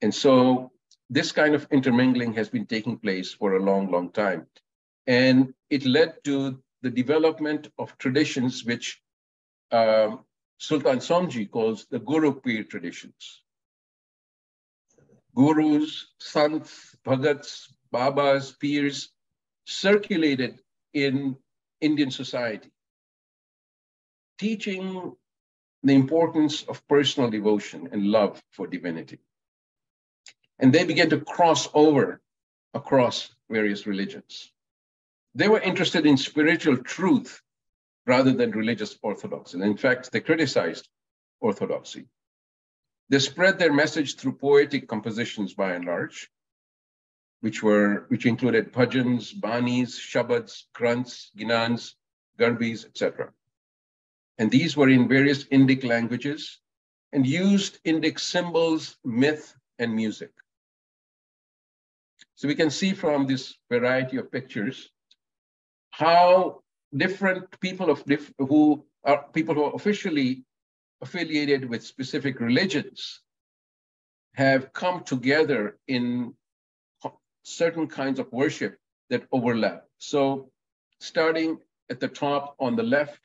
And so this kind of intermingling has been taking place for a long, long time. And it led to the development of traditions which um, Sultan Somji calls the Guru Pir traditions. Gurus, sants, bhagats, babas, peers circulated in Indian society, teaching the importance of personal devotion and love for divinity. And they began to cross over across various religions. They were interested in spiritual truth rather than religious orthodoxy. And in fact, they criticized orthodoxy. They spread their message through poetic compositions by and large, which were which included bhajans, banis, shabads, granths, ginans, garbis, etc. And these were in various Indic languages and used Indic symbols, myth, and music. So we can see from this variety of pictures how different people of diff who are people who are officially affiliated with specific religions have come together in certain kinds of worship that overlap. So starting at the top on the left,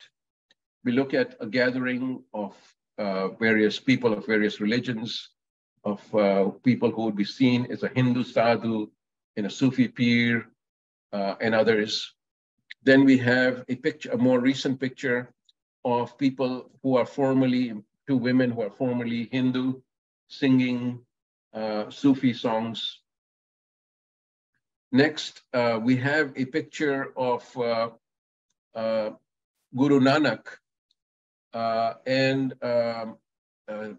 we look at a gathering of uh, various people of various religions, of uh, people who would be seen as a Hindu sadhu, in a Sufi peer uh, and others. Then we have a picture, a more recent picture of people who are formerly, two women who are formerly Hindu, singing uh, Sufi songs. Next, uh, we have a picture of uh, uh Guru Nanak uh, and um, uh,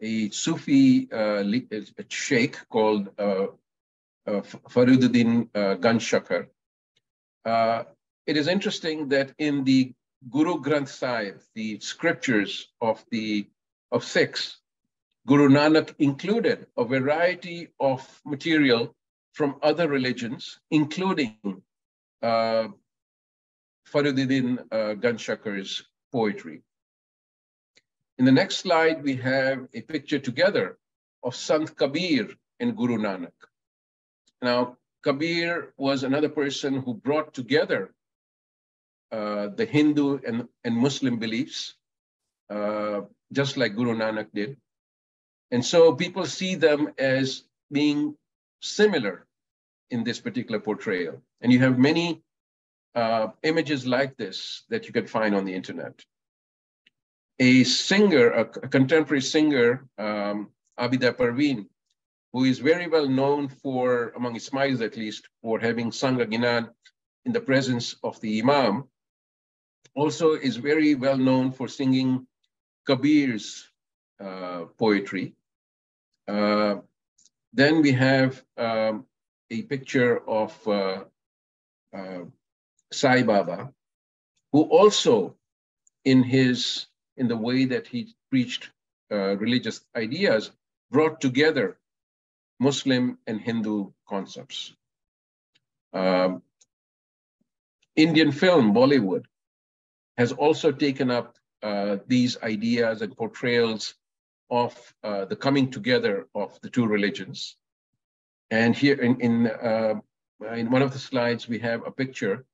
a Sufi a sheikh called Faruddin Ganshakar. it is interesting that in the Guru Granth Sahib, the scriptures of the of Sikhs, Guru Nanak included a variety of material from other religions, including uh, Faruddin uh, Ganshakar's poetry. In the next slide, we have a picture together of Sant Kabir and Guru Nanak. Now, Kabir was another person who brought together uh, the Hindu and, and Muslim beliefs, uh, just like Guru Nanak did. And so people see them as being similar in this particular portrayal. And you have many uh, images like this that you can find on the internet. A singer, a, a contemporary singer, um, Abida Parveen, who is very well known for, among Ismailis at least, for having sung a Ginan in the presence of the Imam, also is very well known for singing Kabir's uh, poetry. Uh, then we have um, a picture of uh, uh, Sai Baba, who also, in his in the way that he preached uh, religious ideas, brought together Muslim and Hindu concepts. Um, Indian film, Bollywood, has also taken up uh, these ideas and portrayals of uh, the coming together of the two religions. And here in, in, uh, in one of the slides, we have a picture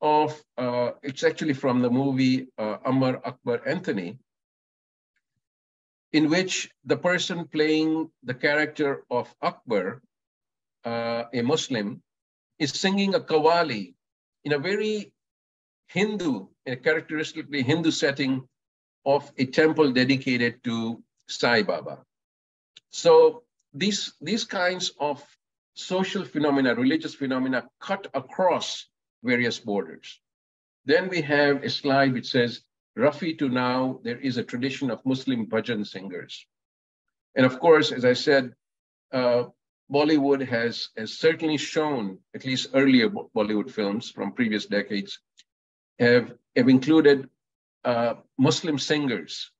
of, uh, it's actually from the movie uh, Amar Akbar Anthony, in which the person playing the character of Akbar, uh, a Muslim, is singing a qawwali in a very Hindu, a characteristically Hindu setting of a temple dedicated to Sai Baba. So these, these kinds of social phenomena, religious phenomena cut across various borders. Then we have a slide which says, Rafi to now, there is a tradition of Muslim bhajan singers. And of course, as I said, uh, Bollywood has, has certainly shown, at least earlier Bollywood films from previous decades, have, have included uh, Muslim singers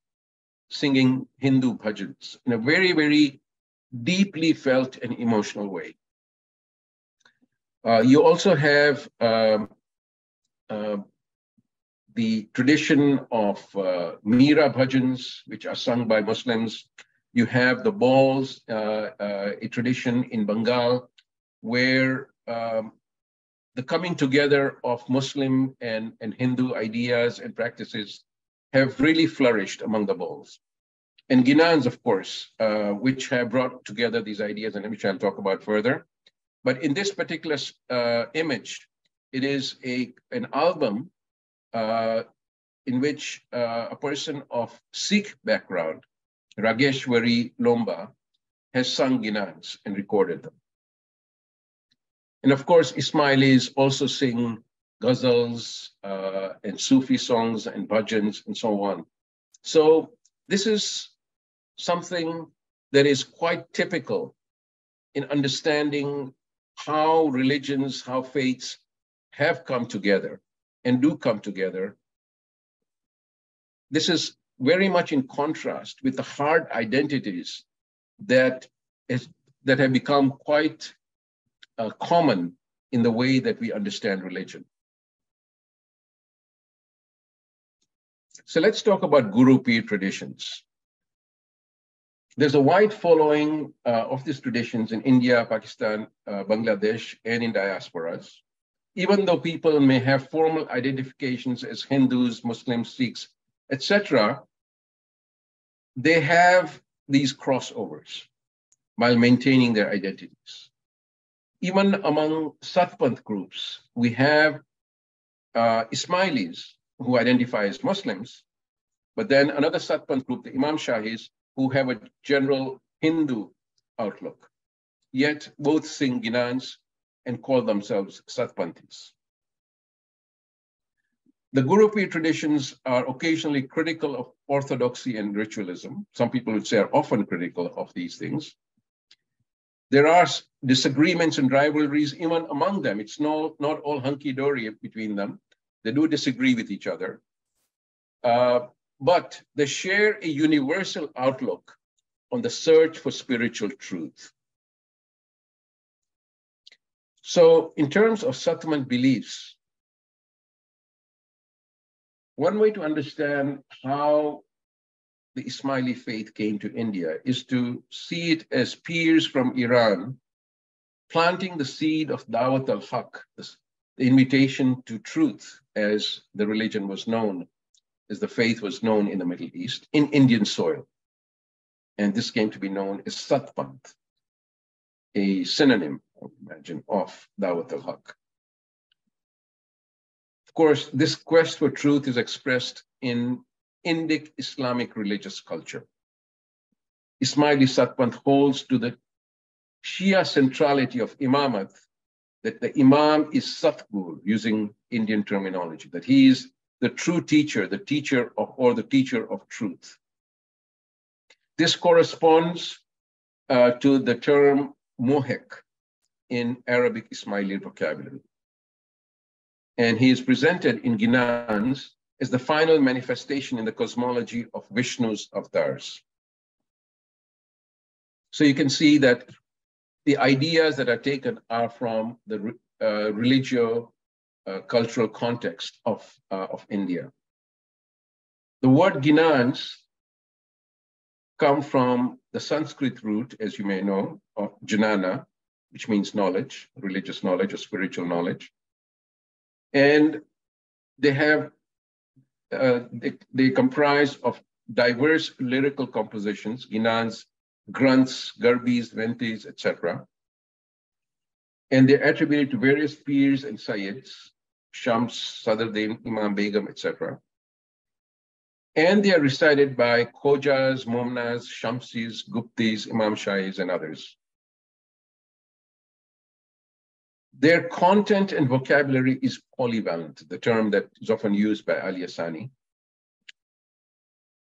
singing Hindu bhajans in a very, very deeply felt and emotional way. Uh, you also have um, uh, the tradition of uh, Mira bhajans, which are sung by Muslims. You have the Bauls, uh, uh, a tradition in Bengal, where um, the coming together of Muslim and, and Hindu ideas and practices have really flourished among the Bauls. And Ginans, of course, uh, which have brought together these ideas and which I'll talk about further. But in this particular uh, image, it is a, an album uh, in which uh, a person of Sikh background, Rageshwari Loomba, has sung Ginans and recorded them. And of course, Ismailis also sing ghazals uh, and Sufi songs and bhajans and so on. So this is something that is quite typical in understanding how religions, how faiths have come together and do come together. This is very much in contrast with the hard identities that, is, that have become quite uh, common in the way that we understand religion. So let's talk about Guru traditions. There's a wide following uh, of these traditions in India, Pakistan, uh, Bangladesh, and in diasporas. Even though people may have formal identifications as Hindus, Muslims, Sikhs, etc., they have these crossovers while maintaining their identities. Even among Satpanth groups, we have uh, Ismailis who identify as Muslims, but then another Satpanth group, the Imam Shahis, who have a general Hindu outlook. Yet both sing Ginans and call themselves Satpanthis. The Guru Pir traditions are occasionally critical of orthodoxy and ritualism. Some people would say are often critical of these things. There are disagreements and rivalries even among them. It's not, not all hunky-dory between them. They do disagree with each other. Uh, but they share a universal outlook on the search for spiritual truth. So in terms of Satpanth beliefs, one way to understand how the Ismaili faith came to India is to see it as peers from Iran planting the seed of Dawat al-Haq, the invitation to truth as the religion was known as the faith was known in the Middle East, in Indian soil. And this came to be known as Satpanth, a synonym, I imagine, of Dawat al-Haq. Of course, this quest for truth is expressed in Indic Islamic religious culture. Ismaili Satpanth holds to the Shia centrality of Imamat, that the Imam is Satgur, using Indian terminology, that he is the true teacher, the teacher of, or the teacher of truth. This corresponds uh, to the term mohek in Arabic Ismaili vocabulary. And he is presented in Ginans as the final manifestation in the cosmology of Vishnu's avatars. So you can see that the ideas that are taken are from the uh, religio uh, cultural context of, uh, of India. The word Ginans come from the Sanskrit root, as you may know, of Jnana, which means knowledge, religious knowledge or spiritual knowledge. And they have, uh, they, they comprise of diverse lyrical compositions, Ginans, granths, garbis, ventis, etc. And they're attributed to various peers and sayyids, Shams, Sadruddin, Imam Begum, etc. And they are recited by Khojas, Momnas, Shamsis, Guptis, Imam Shahis, and others. Their content and vocabulary is polyvalent, the term that is often used by Ali Asani.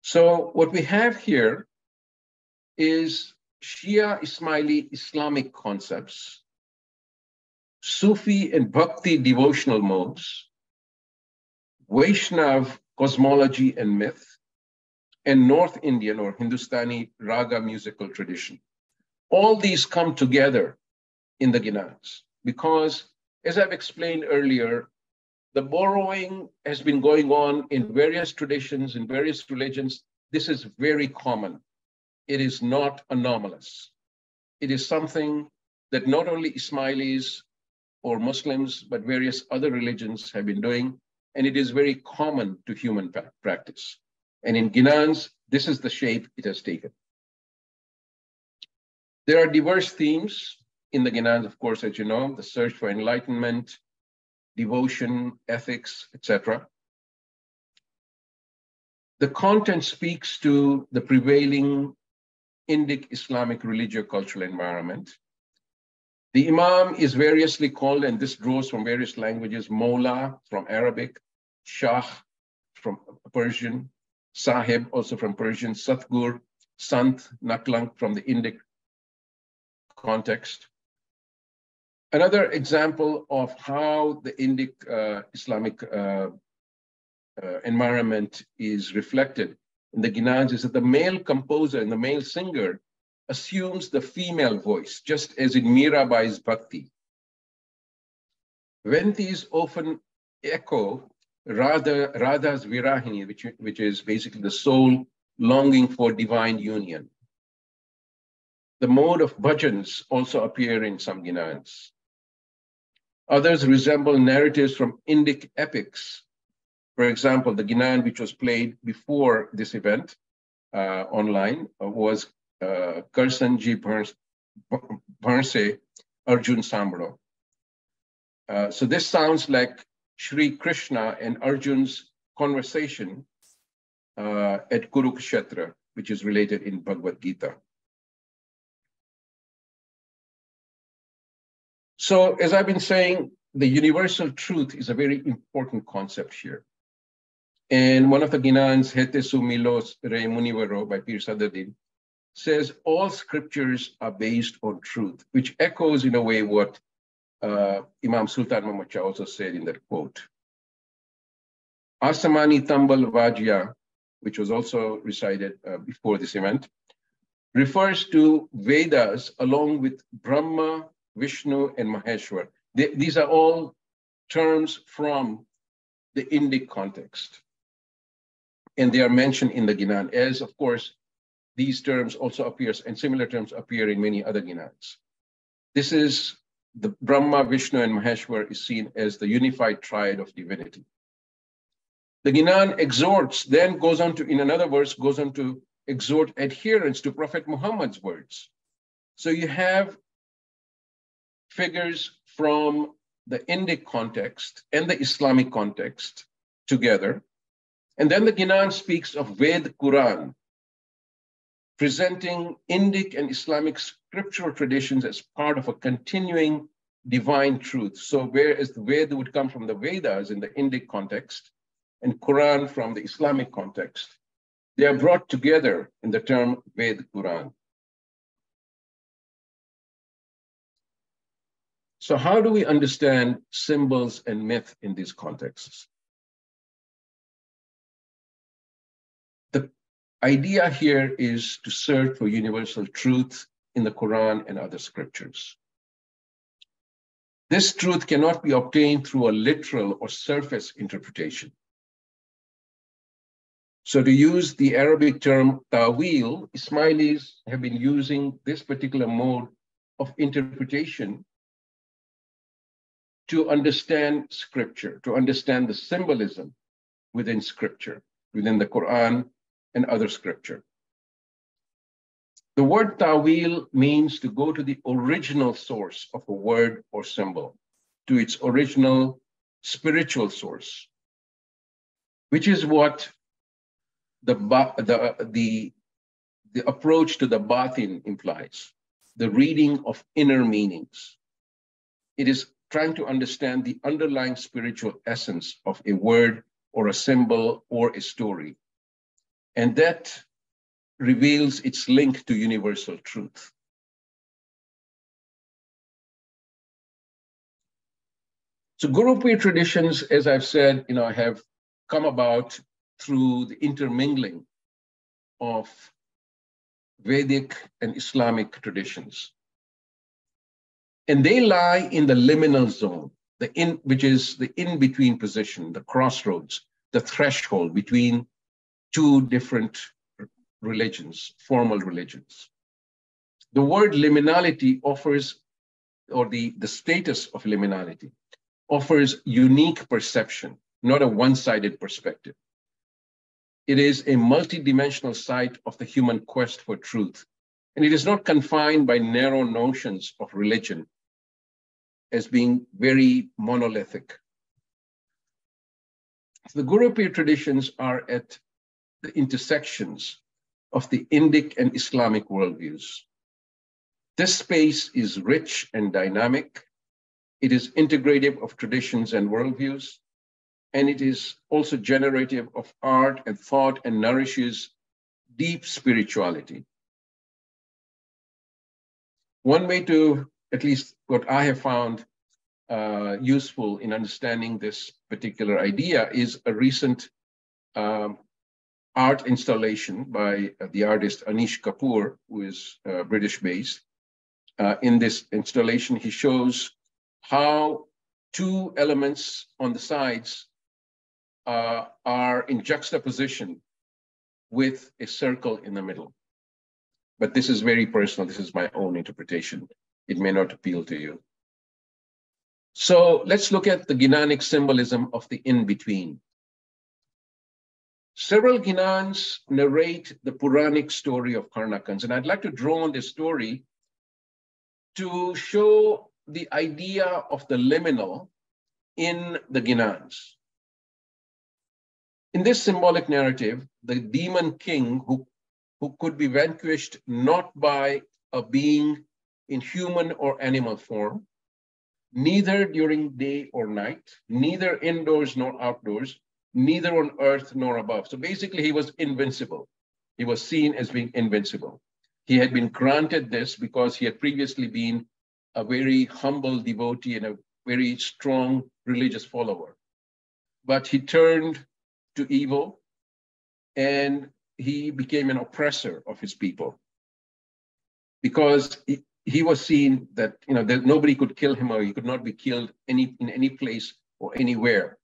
So what we have here is Shia Ismaili Islamic concepts Sufi and Bhakti devotional modes, Vaishnav cosmology and myth, and North Indian or Hindustani raga musical tradition. All these come together in the Ginans because, as I've explained earlier, the borrowing has been going on in various traditions, in various religions. This is very common. It is not anomalous. It is something that not only Ismailis or Muslims, but various other religions have been doing, and it is very common to human practice. And in Ginans, this is the shape it has taken. There are diverse themes in the Ginans, of course, as you know, the search for enlightenment, devotion, ethics, etc. The content speaks to the prevailing Indic Islamic religio-cultural environment The Imam is variously called, and this draws from various languages, Mola from Arabic, Shah from Persian, Sahib also from Persian, Satgur, Sant, Naklang from the Indic context. Another example of how the Indic uh, Islamic uh, uh, environment is reflected in the Ginans is that the male composer and the male singer assumes the female voice, just as in Mirabai's Bhakti. Ventis often echo Radha, Radha's Virahini, which, which is basically the soul longing for divine union. The mode of bhajans also appear in some Ginans. Others resemble narratives from Indic epics. For example, the Ginan, which was played before this event uh, online, uh, was uh, Karsanji Bharse Arjun Sambro. Uh, so this sounds like Sri Krishna and Arjun's conversation uh, at Kurukshetra, which is related in Bhagavad Gita. So as I've been saying, the universal truth is a very important concept here. And one of the Ginans, Hete Sumilos Re Munivaro by Pir Sadruddin, says all scriptures are based on truth, which echoes in a way what uh, Imam Sultan Mahmud also said in that quote. Asamani Tambal Vajya, which was also recited uh, before this event, refers to Vedas along with Brahma, Vishnu, and Maheshwar. They, these are all terms from the Indic context. And they are mentioned in the Ginan, as of course, these terms also appears and similar terms appear in many other Ginans. This is the Brahma, Vishnu, and Maheshwar is seen as the unified triad of divinity. The Ginan exhorts, then goes on to, in another verse, goes on to exhort adherence to Prophet Muhammad's words. So you have figures from the Indic context and the Islamic context together. And then the Ginan speaks of Ved Quran, presenting Indic and Islamic scriptural traditions as part of a continuing divine truth. So whereas the Veda would come from the Vedas in the Indic context and Quran from the Islamic context, they are brought together in the term Ved Quran. So how do we understand symbols and myth in these contexts? The idea here is to search for universal truth in the Quran and other scriptures. This truth cannot be obtained through a literal or surface interpretation. So to use the Arabic term ta'wil, Ismailis have been using this particular mode of interpretation to understand scripture, to understand the symbolism within scripture, within the Quran and other scripture. The word ta'wil means to go to the original source of a word or symbol, to its original spiritual source, which is what the, the, the, the approach to the batin implies, the reading of inner meanings. It is trying to understand the underlying spiritual essence of a word or a symbol or a story and that reveals its link to universal truth. So Guru Pir traditions, as I've said, you know, have come about through the intermingling of Vedic and Islamic traditions. And they lie in the liminal zone, the in, which is the in-between position, the crossroads, the threshold between two different religions, formal religions. The word liminality offers, or the, the status of liminality, offers unique perception, not a one sided perspective. It is a multidimensional site of the human quest for truth, and it is not confined by narrow notions of religion as being very monolithic. The Guru Pir traditions are at the intersections of the Indic and Islamic worldviews. This space is rich and dynamic. It is integrative of traditions and worldviews, and it is also generative of art and thought and nourishes deep spirituality. One way to, at least what I have found uh, useful in understanding this particular idea is a recent um, art installation by uh, the artist Anish Kapoor, who is uh, British based. Uh, in this installation, he shows how two elements on the sides uh, are in juxtaposition with a circle in the middle. But this is very personal. This is my own interpretation. It may not appeal to you. So let's look at the Ginanic symbolism of the in-between. Several Ginans narrate the Puranic story of Harnakans, and I'd like to draw on this story to show the idea of the liminal in the Ginans. In this symbolic narrative, the demon king who, who could be vanquished not by a being in human or animal form, neither during day or night, neither indoors nor outdoors, neither on earth nor above. So basically, he was invincible. He was seen as being invincible. He had been granted this because he had previously been a very humble devotee and a very strong religious follower. But he turned to evil and he became an oppressor of his people because he, was seen that you know that nobody could kill him or he could not be killed any in any place or anywhere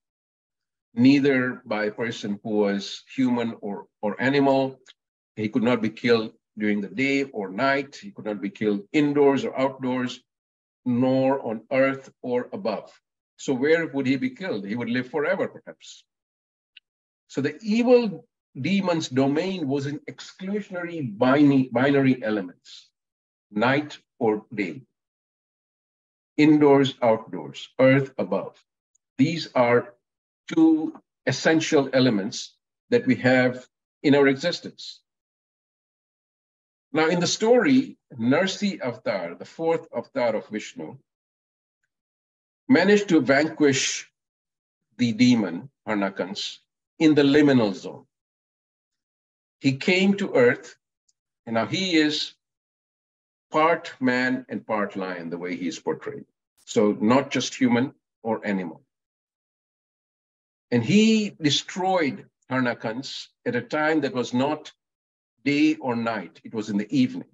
neither by a person who was human or, or animal. He could not be killed during the day or night. He could not be killed indoors or outdoors, nor on earth or above. So where would he be killed? He would live forever, perhaps. So the evil demon's domain was in exclusionary binary, binary elements, night or day, indoors, outdoors, earth above. These are two essential elements that we have in our existence. Now, in the story, Narsi Avatar, the fourth avatar of Vishnu, managed to vanquish the demon, Harnakans, in the liminal zone. He came to earth, and now he is part man and part lion, the way he is portrayed. So, not just human or animal. And he destroyed Harnakans at a time that was not day or night, it was in the evening.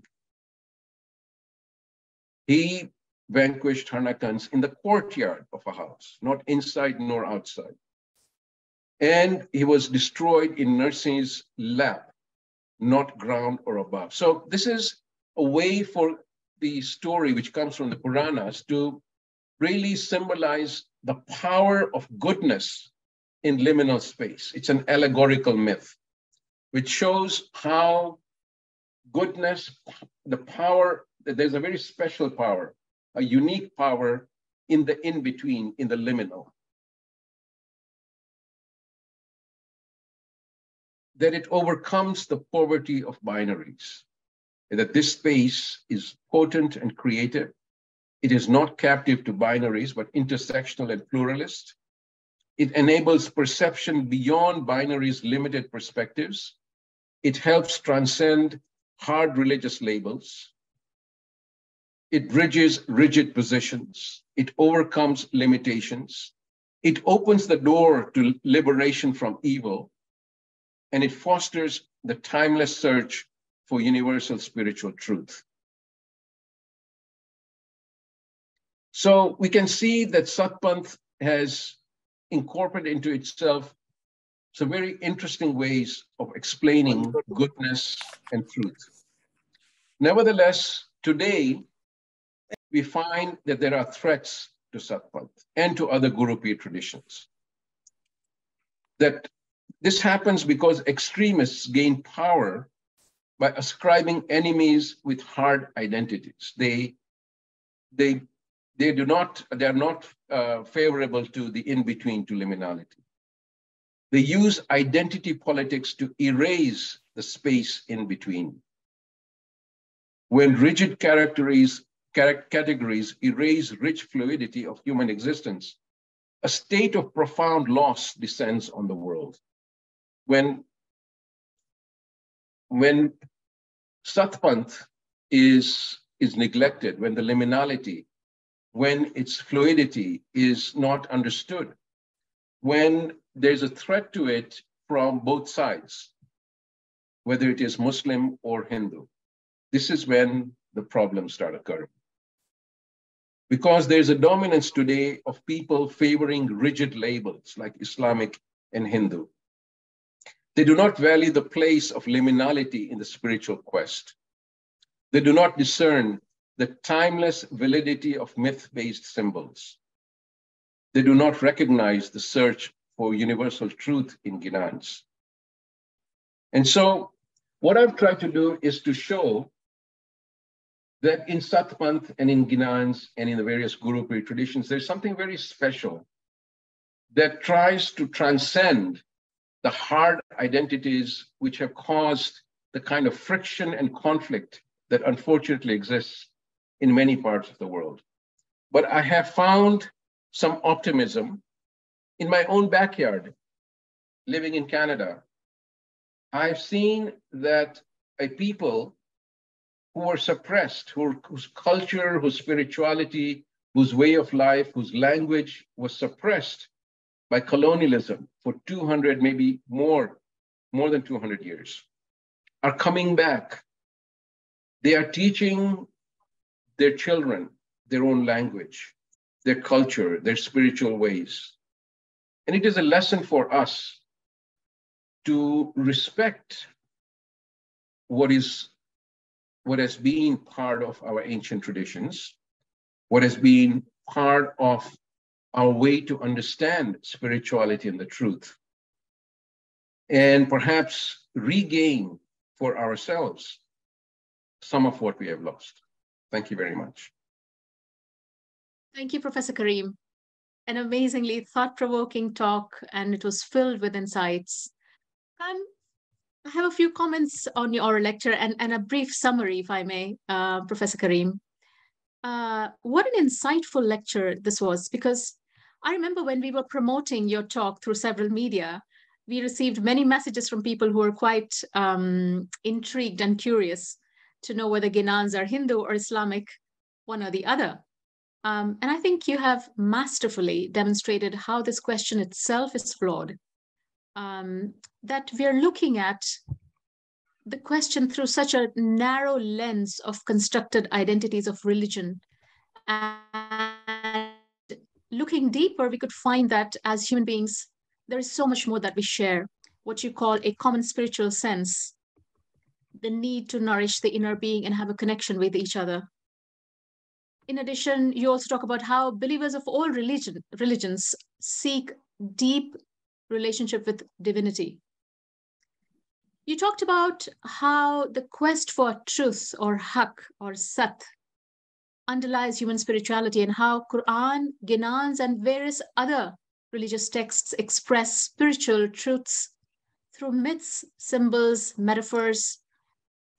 He vanquished Harnakans in the courtyard of a house, not inside nor outside. And he was destroyed in Narsi's lap, not ground or above. So this is a way for the story which comes from the Puranas to really symbolize the power of goodness in liminal space. It's an allegorical myth, which shows how goodness, the power, that there's a very special power, a unique power in the in between, in the liminal. That it overcomes the poverty of binaries, that this space is potent and creative. It is not captive to binaries, but intersectional and pluralist. It enables perception beyond binaries' limited perspectives. It helps transcend hard religious labels. It bridges rigid positions. It overcomes limitations. It opens the door to liberation from evil. And it fosters the timeless search for universal spiritual truth. So we can see that Satpanth has incorporated into itself some very interesting ways of explaining goodness and truth. Nevertheless, today, we find that there are threats to Satpanth and to other Guru Pir traditions. That this happens because extremists gain power by ascribing enemies with hard identities. They, they they do not, they are not uh, favorable to the in-between to liminality. They use identity politics to erase the space in between. when rigid categories, categories erase rich fluidity of human existence, a state of profound loss descends on the world. When, when Satpanth is, is neglected, when the liminality, when its fluidity is not understood, when there's a threat to it from both sides, whether it is Muslim or Hindu. This is when the problems start occurring. Because there's a dominance today of people favoring rigid labels like Islamic and Hindu. They do not value the place of liminality in the spiritual quest. They do not discern the timeless validity of myth based symbols. They do not recognize the search for universal truth in Ginans. And so, what I've tried to do is to show that in Satpanth and in Ginans and in the various Guru Pir traditions, there's something very special that tries to transcend the hard identities which have caused the kind of friction and conflict that unfortunately exists in many parts of the world. But I have found some optimism in my own backyard, living in Canada. I've seen that a people who were suppressed, who, whose culture, whose spirituality, whose way of life, whose language was suppressed by colonialism for 200, maybe more, more than 200 years, are coming back. They are teaching their children their own language, their culture, their spiritual ways. And it is a lesson for us to respect what is what has been part of our ancient traditions, what has been part of our way to understand spirituality and the truth, and perhaps regain for ourselves some of what we have lost. Thank you very much. Thank you, Professor Karim. An amazingly thought provoking talk, and it was filled with insights. Um, I have a few comments on your lecture and, and a brief summary, if I may, uh, Professor Karim. Uh, what an insightful lecture this was, because I remember when we were promoting your talk through several media, we received many messages from people who were quite um, intrigued and curious to know whether Ginans are Hindu or Islamic, one or the other. Um, and I think you have masterfully demonstrated how this question itself is flawed. Um, that we're looking at the question through such a narrow lens of constructed identities of religion. And looking deeper, we could find that as human beings, there is so much more that we share, what you call a common spiritual sense, the need to nourish the inner being and have a connection with each other. In addition, you also talk about how believers of all religion, religions seek deep relationship with divinity. You talked about how the quest for truth or Haq or sat underlies human spirituality and how Quran, Ginans, and various other religious texts express spiritual truths through myths, symbols, metaphors,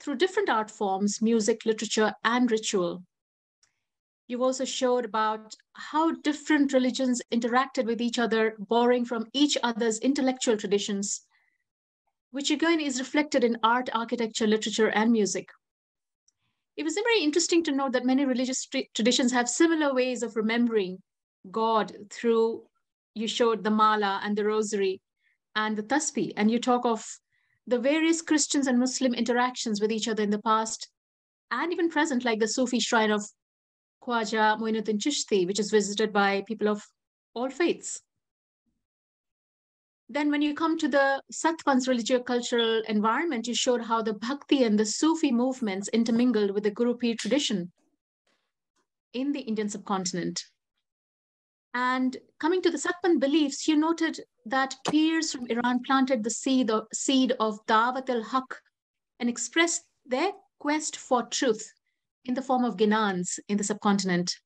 through different art forms, music, literature, and ritual. You also showed about how different religions interacted with each other, borrowing from each other's intellectual traditions, which again is reflected in art, architecture, literature, and music. It was very interesting to note that many religious traditions have similar ways of remembering God through, you showed the mala and the rosary and the tasbih, and you talk of the various Christians and Muslim interactions with each other in the past and even present, like the Sufi shrine of Khwaja Moinuddin Chishti, which is visited by people of all faiths. Then when you come to the Satpanth religious cultural environment, you showed how the Bhakti and the Sufi movements intermingled with the Guru Pir tradition in the Indian subcontinent. And coming to the Satpanth beliefs, you noted that peers from Iran planted the seed of, seed of Dawat al-Haq and expressed their quest for truth in the form of Gnans in the subcontinent.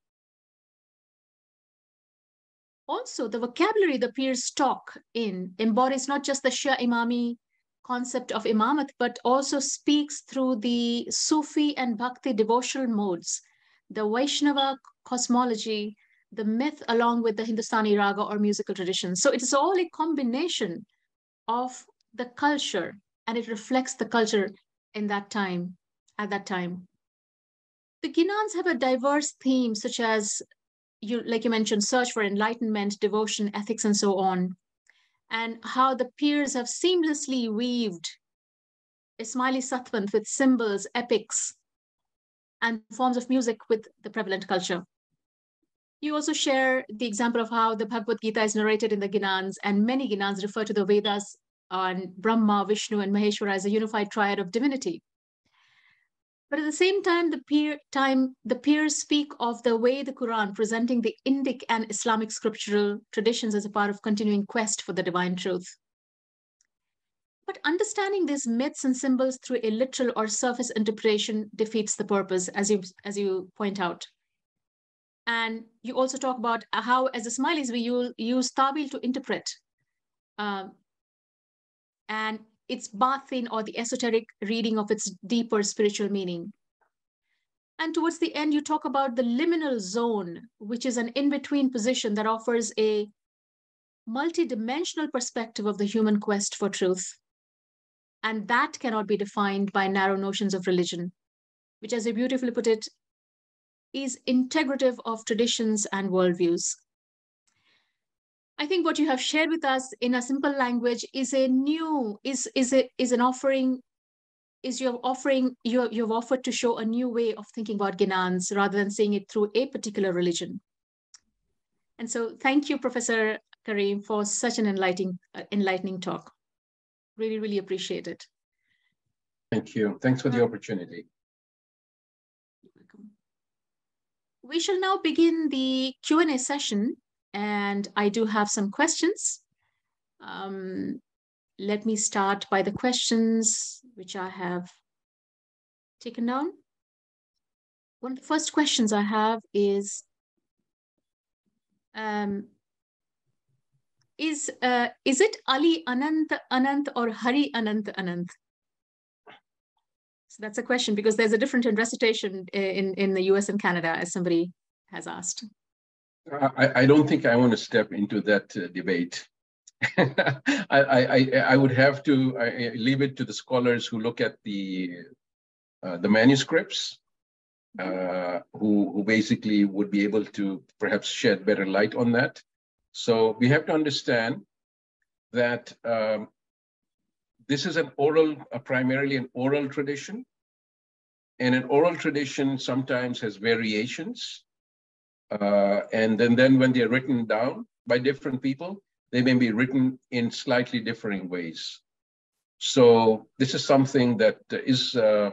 Also, the vocabulary the peers talk in embodies not just the Shia Imami concept of imamat, but also speaks through the Sufi and Bhakti devotional modes, the Vaishnava cosmology, the myth, along with the Hindustani raga or musical traditions. So it is all a combination of the culture, and it reflects the culture in that time, at that time. The Ginans have a diverse theme, such as you, like you mentioned, search for enlightenment, devotion, ethics, and so on and how the peers have seamlessly weaved Ismaili Satpanth with symbols, epics, and forms of music with the prevalent culture. You also share the example of how the Bhagavad Gita is narrated in the Ginans, and many Ginans refer to the Vedas on Brahma, Vishnu, and Maheshwara as a unified triad of divinity. But at the same time, the peer time the peers speak of the way the Quran presenting the Indic and Islamic scriptural traditions as a part of continuing quest for the divine truth. But understanding these myths and symbols through a literal or surface interpretation defeats the purpose, as you as you point out. And you also talk about how, as Ismailis, we use Tawil to interpret. Um, and its batin or the esoteric reading of its deeper spiritual meaning. And towards the end, you talk about the liminal zone, which is an in between position that offers a multidimensional perspective of the human quest for truth. And that cannot be defined by narrow notions of religion, which, as you beautifully put it, is integrative of traditions and worldviews. I think what you have shared with us in a simple language is a new, is, is, a, is an offering, is you're offering, you you've offered to show a new way of thinking about Ginans rather than seeing it through a particular religion. And so thank you, Professor Karim, for such an enlightening, uh, enlightening talk. Really, really appreciate it. Thank you. Thanks for the opportunity. We shall now begin the Q&A session and I do have some questions. Um, let me start by the questions which I have taken down. One of the first questions I have is, um, is, uh, is it Ali Anant Anant or Hari Anant Anant? So that's a question because there's a different in recitation in, in the US and Canada as somebody has asked. I, I don't think I want to step into that uh, debate. I, I, I would have to I, leave it to the scholars who look at the uh, the manuscripts, uh, who, who basically would be able to perhaps shed better light on that. So we have to understand that um, this is an oral, primarily an oral tradition. And an oral tradition sometimes has variations uh, and then, then when they're written down by different people, they may be written in slightly differing ways. So this is something that is, uh,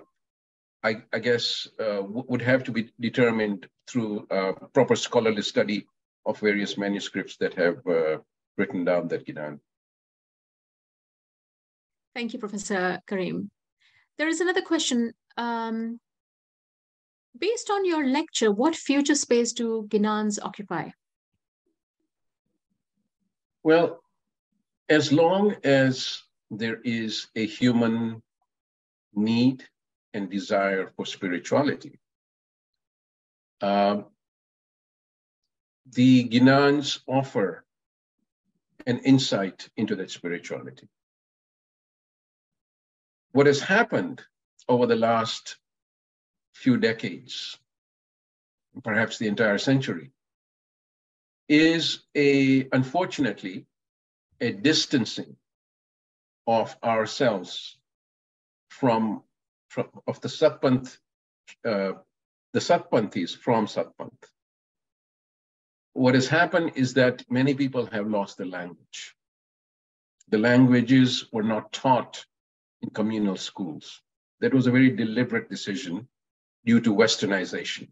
I, I, guess, uh, would have to be determined through proper scholarly study of various manuscripts that have uh, written down that Ginan. Thank you, Professor Karim. There is another question. Um, Based on your lecture, what future space do Ginans occupy? Well, as long as there is a human need and desire for spirituality, uh, the Ginans offer an insight into that spirituality. What has happened over the last few decades, perhaps the entire century, is a, unfortunately, a distancing of ourselves from, from of the Satpanth, uh, the Satpanthis from Satpanth. What has happened is that many people have lost the language. The languages were not taught in communal schools. That was a very deliberate decision due to westernization.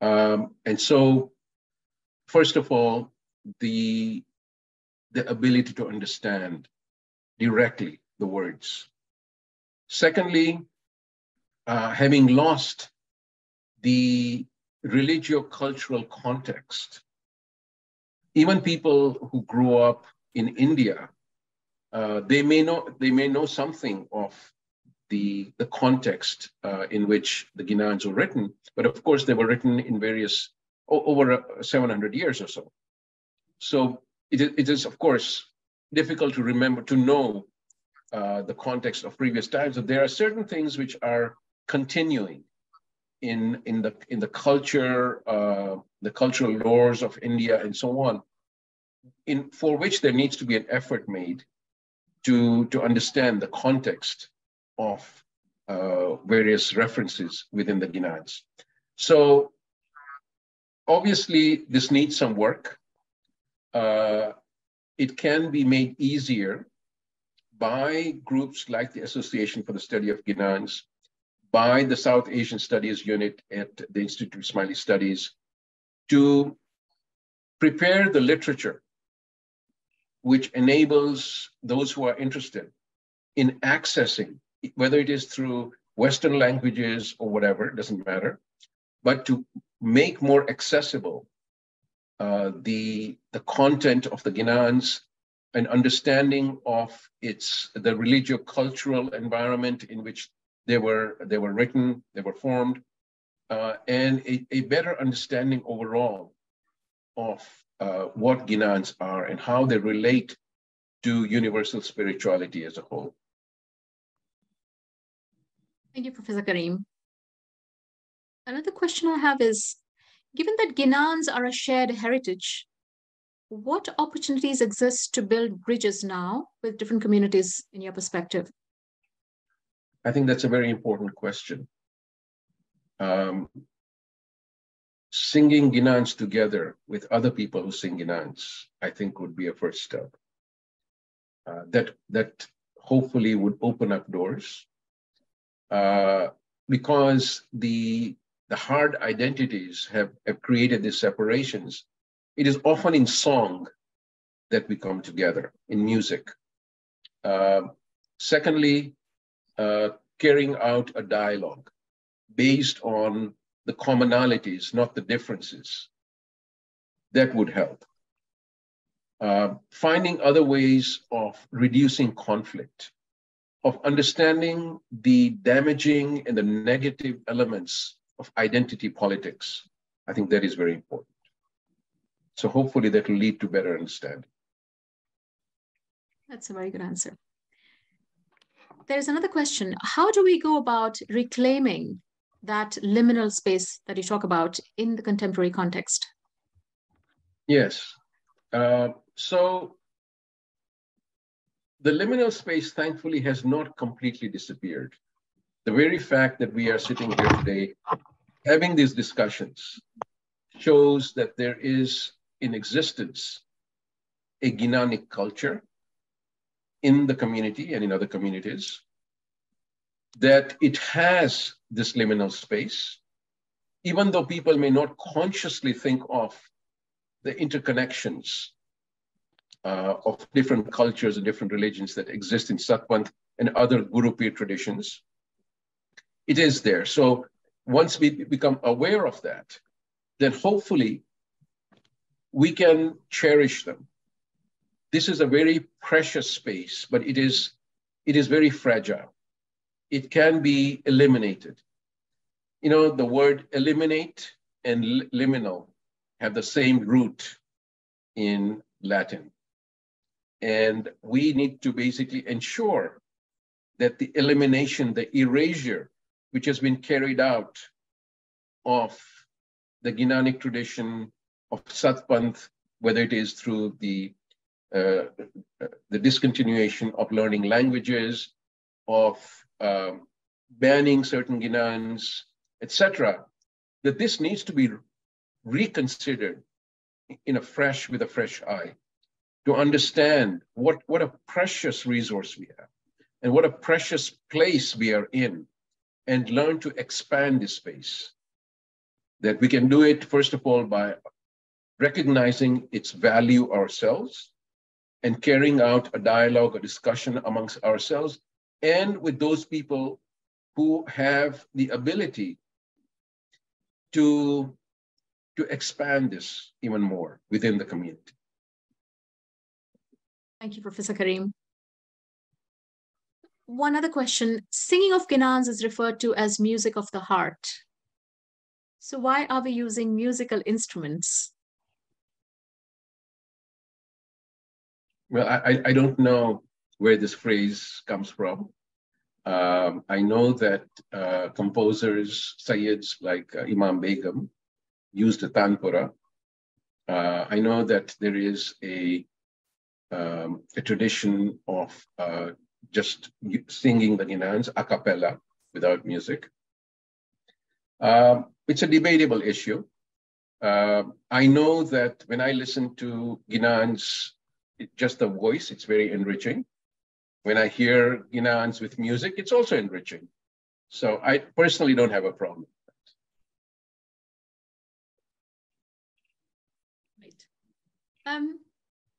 Um, and so, first of all, the, the ability to understand directly the words. Secondly, uh, having lost the religio-cultural context, even people who grew up in India uh, they may know they may know something of the the context uh, in which the Ginans were written, but of course they were written in various over uh, 700 years or so. So it, it is of course difficult to remember to know uh, the context of previous times. But there are certain things which are continuing in in the in the culture, uh, the cultural laws of India, and so on, in for which there needs to be an effort made to, to understand the context of uh, various references within the Ginans. So obviously this needs some work. Uh, it can be made easier by groups like the Association for the Study of Ginans, by the South Asian Studies Unit at the Institute of Ismaili Studies, to prepare the literature which enables those who are interested in accessing, whether it is through Western languages or whatever, it doesn't matter, but to make more accessible uh, the, the content of the Ginans, an understanding of its the religio-cultural environment in which they were they were written, they were formed, uh, and a, a better understanding overall of uh, what Ginans are and how they relate to universal spirituality as a whole. Thank you, Professor Karim. Another question I have is, given that Ginans are a shared heritage, what opportunities exist to build bridges now with different communities in your perspective? I think that's a very important question. Um, singing Ginans together with other people who sing Ginans, I think would be a first step. Uh, that, that hopefully would open up doors uh, because the, the hard identities have, have created these separations. It is often in song that we come together, in music. Uh, secondly, uh, carrying out a dialogue based on the commonalities, not the differences. That would help. Uh, finding other ways of reducing conflict, of understanding the damaging and the negative elements of identity politics. I think that is very important. So hopefully that will lead to better understanding. That's a very good answer. There's another question. How do we go about reclaiming that liminal space that you talk about in the contemporary context? Yes. Uh, so the liminal space, thankfully, has not completely disappeared. The very fact that we are sitting here today having these discussions shows that there is in existence a Ginanic culture in the community and in other communities that it has this liminal space, even though people may not consciously think of the interconnections uh, of different cultures and different religions that exist in Satpanth and other Guru Pir traditions. It is there. So once we become aware of that, then hopefully we can cherish them. This is a very precious space, but it is, it is very fragile it can be eliminated. You know, the word eliminate and liminal have the same root in Latin. And we need to basically ensure that the elimination, the erasure, which has been carried out of the Ginanic tradition of Satpanth, whether it is through the uh, the discontinuation of learning languages, of um, banning certain Ginans, etc., that this needs to be reconsidered in a fresh, with a fresh eye, to understand what, what a precious resource we have and what a precious place we are in, and learn to expand this space. That we can do it, first of all, by recognizing its value ourselves and carrying out a dialogue, a discussion amongst ourselves and with those people who have the ability to, to expand this even more within the community. Thank you, Professor Karim. one other question. Singing of Ginans is referred to as music of the heart. So why are we using musical instruments? Well, I, I don't know where this phrase comes from. Um, I know that uh, composers, Sayyids like uh, Imam Begum, used the tanpura. Uh, I know that there is a, um, a tradition of uh, just singing the Ginans a cappella without music. Um, it's a debatable issue. Uh, I know that when I listen to Ginans, just the voice, it's very enriching. When I hear Ginans with music, it's also enriching. So I personally don't have a problem. Right. Um,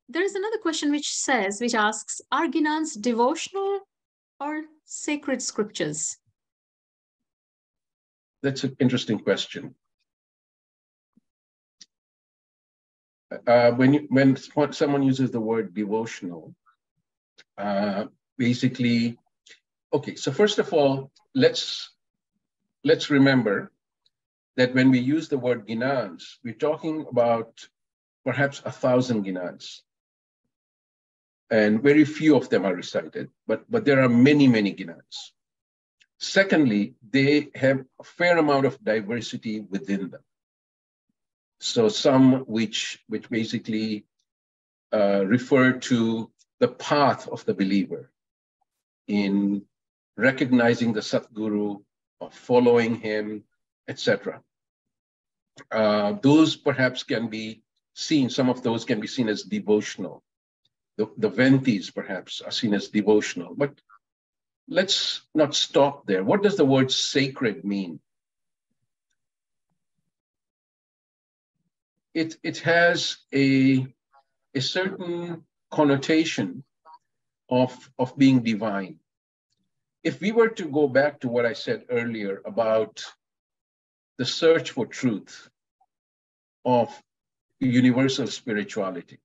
there is another question which says, which asks, are Ginans devotional or sacred scriptures? That's an interesting question. Uh, when you, when someone uses the word devotional, uh, basically, okay. So first of all, let's let's remember that when we use the word ginans, we're talking about perhaps a thousand ginans and very few of them are recited, but, but there are many, many Ginans. Secondly, they have a fair amount of diversity within them. So some which, which basically uh, refer to the path of the believer in recognizing the Satguru, of following him, etc. Uh, those perhaps can be seen, some of those can be seen as devotional the, the Ventis perhaps are seen as devotional, but let's not stop there. What does the word sacred mean? It, it has a, a certain connotation of, of being divine. If we were to go back to what I said earlier about the search for truth of universal spirituality,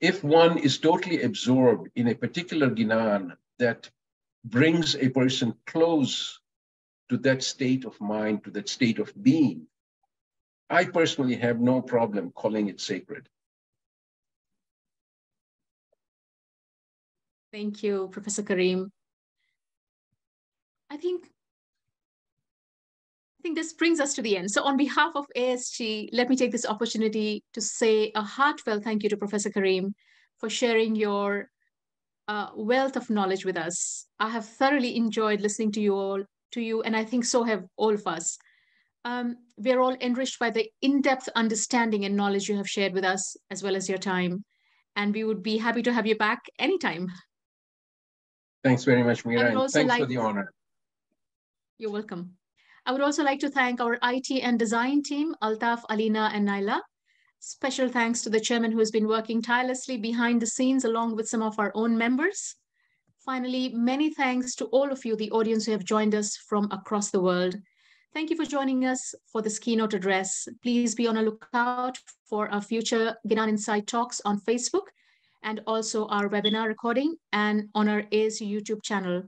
if one is totally absorbed in a particular Ginan that brings a person close to that state of mind, to that state of being, I personally have no problem calling it sacred. Thank you, Professor Karim. I think think this brings us to the end. So on behalf of ASG, let me take this opportunity to say a heartfelt thank you to Professor Karim for sharing your uh, wealth of knowledge with us. I have thoroughly enjoyed listening to you all, to you, and I think so have all of us. Um, we're all enriched by the in-depth understanding and knowledge you have shared with us, as well as your time. And we would be happy to have you back anytime. Thanks very much, Meera, and thanks like... for the honor. You're welcome. I would also like to thank our IT and design team, Altaf, Alina, and Naila. Special thanks to the chairman who has been working tirelessly behind the scenes along with some of our own members. Finally, many thanks to all of you, the audience who have joined us from across the world. Thank you for joining us for this keynote address. Please be on a lookout for our future Ginan Insight talks on Facebook and also our webinar recording and on our ASU YouTube channel.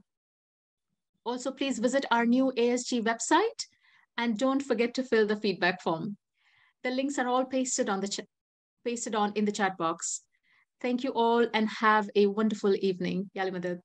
Also, please visit our new ASG website and don't forget to fill the feedback form. The links are all pasted on the pasted on in the chat box. Thank you all and have a wonderful evening. Yali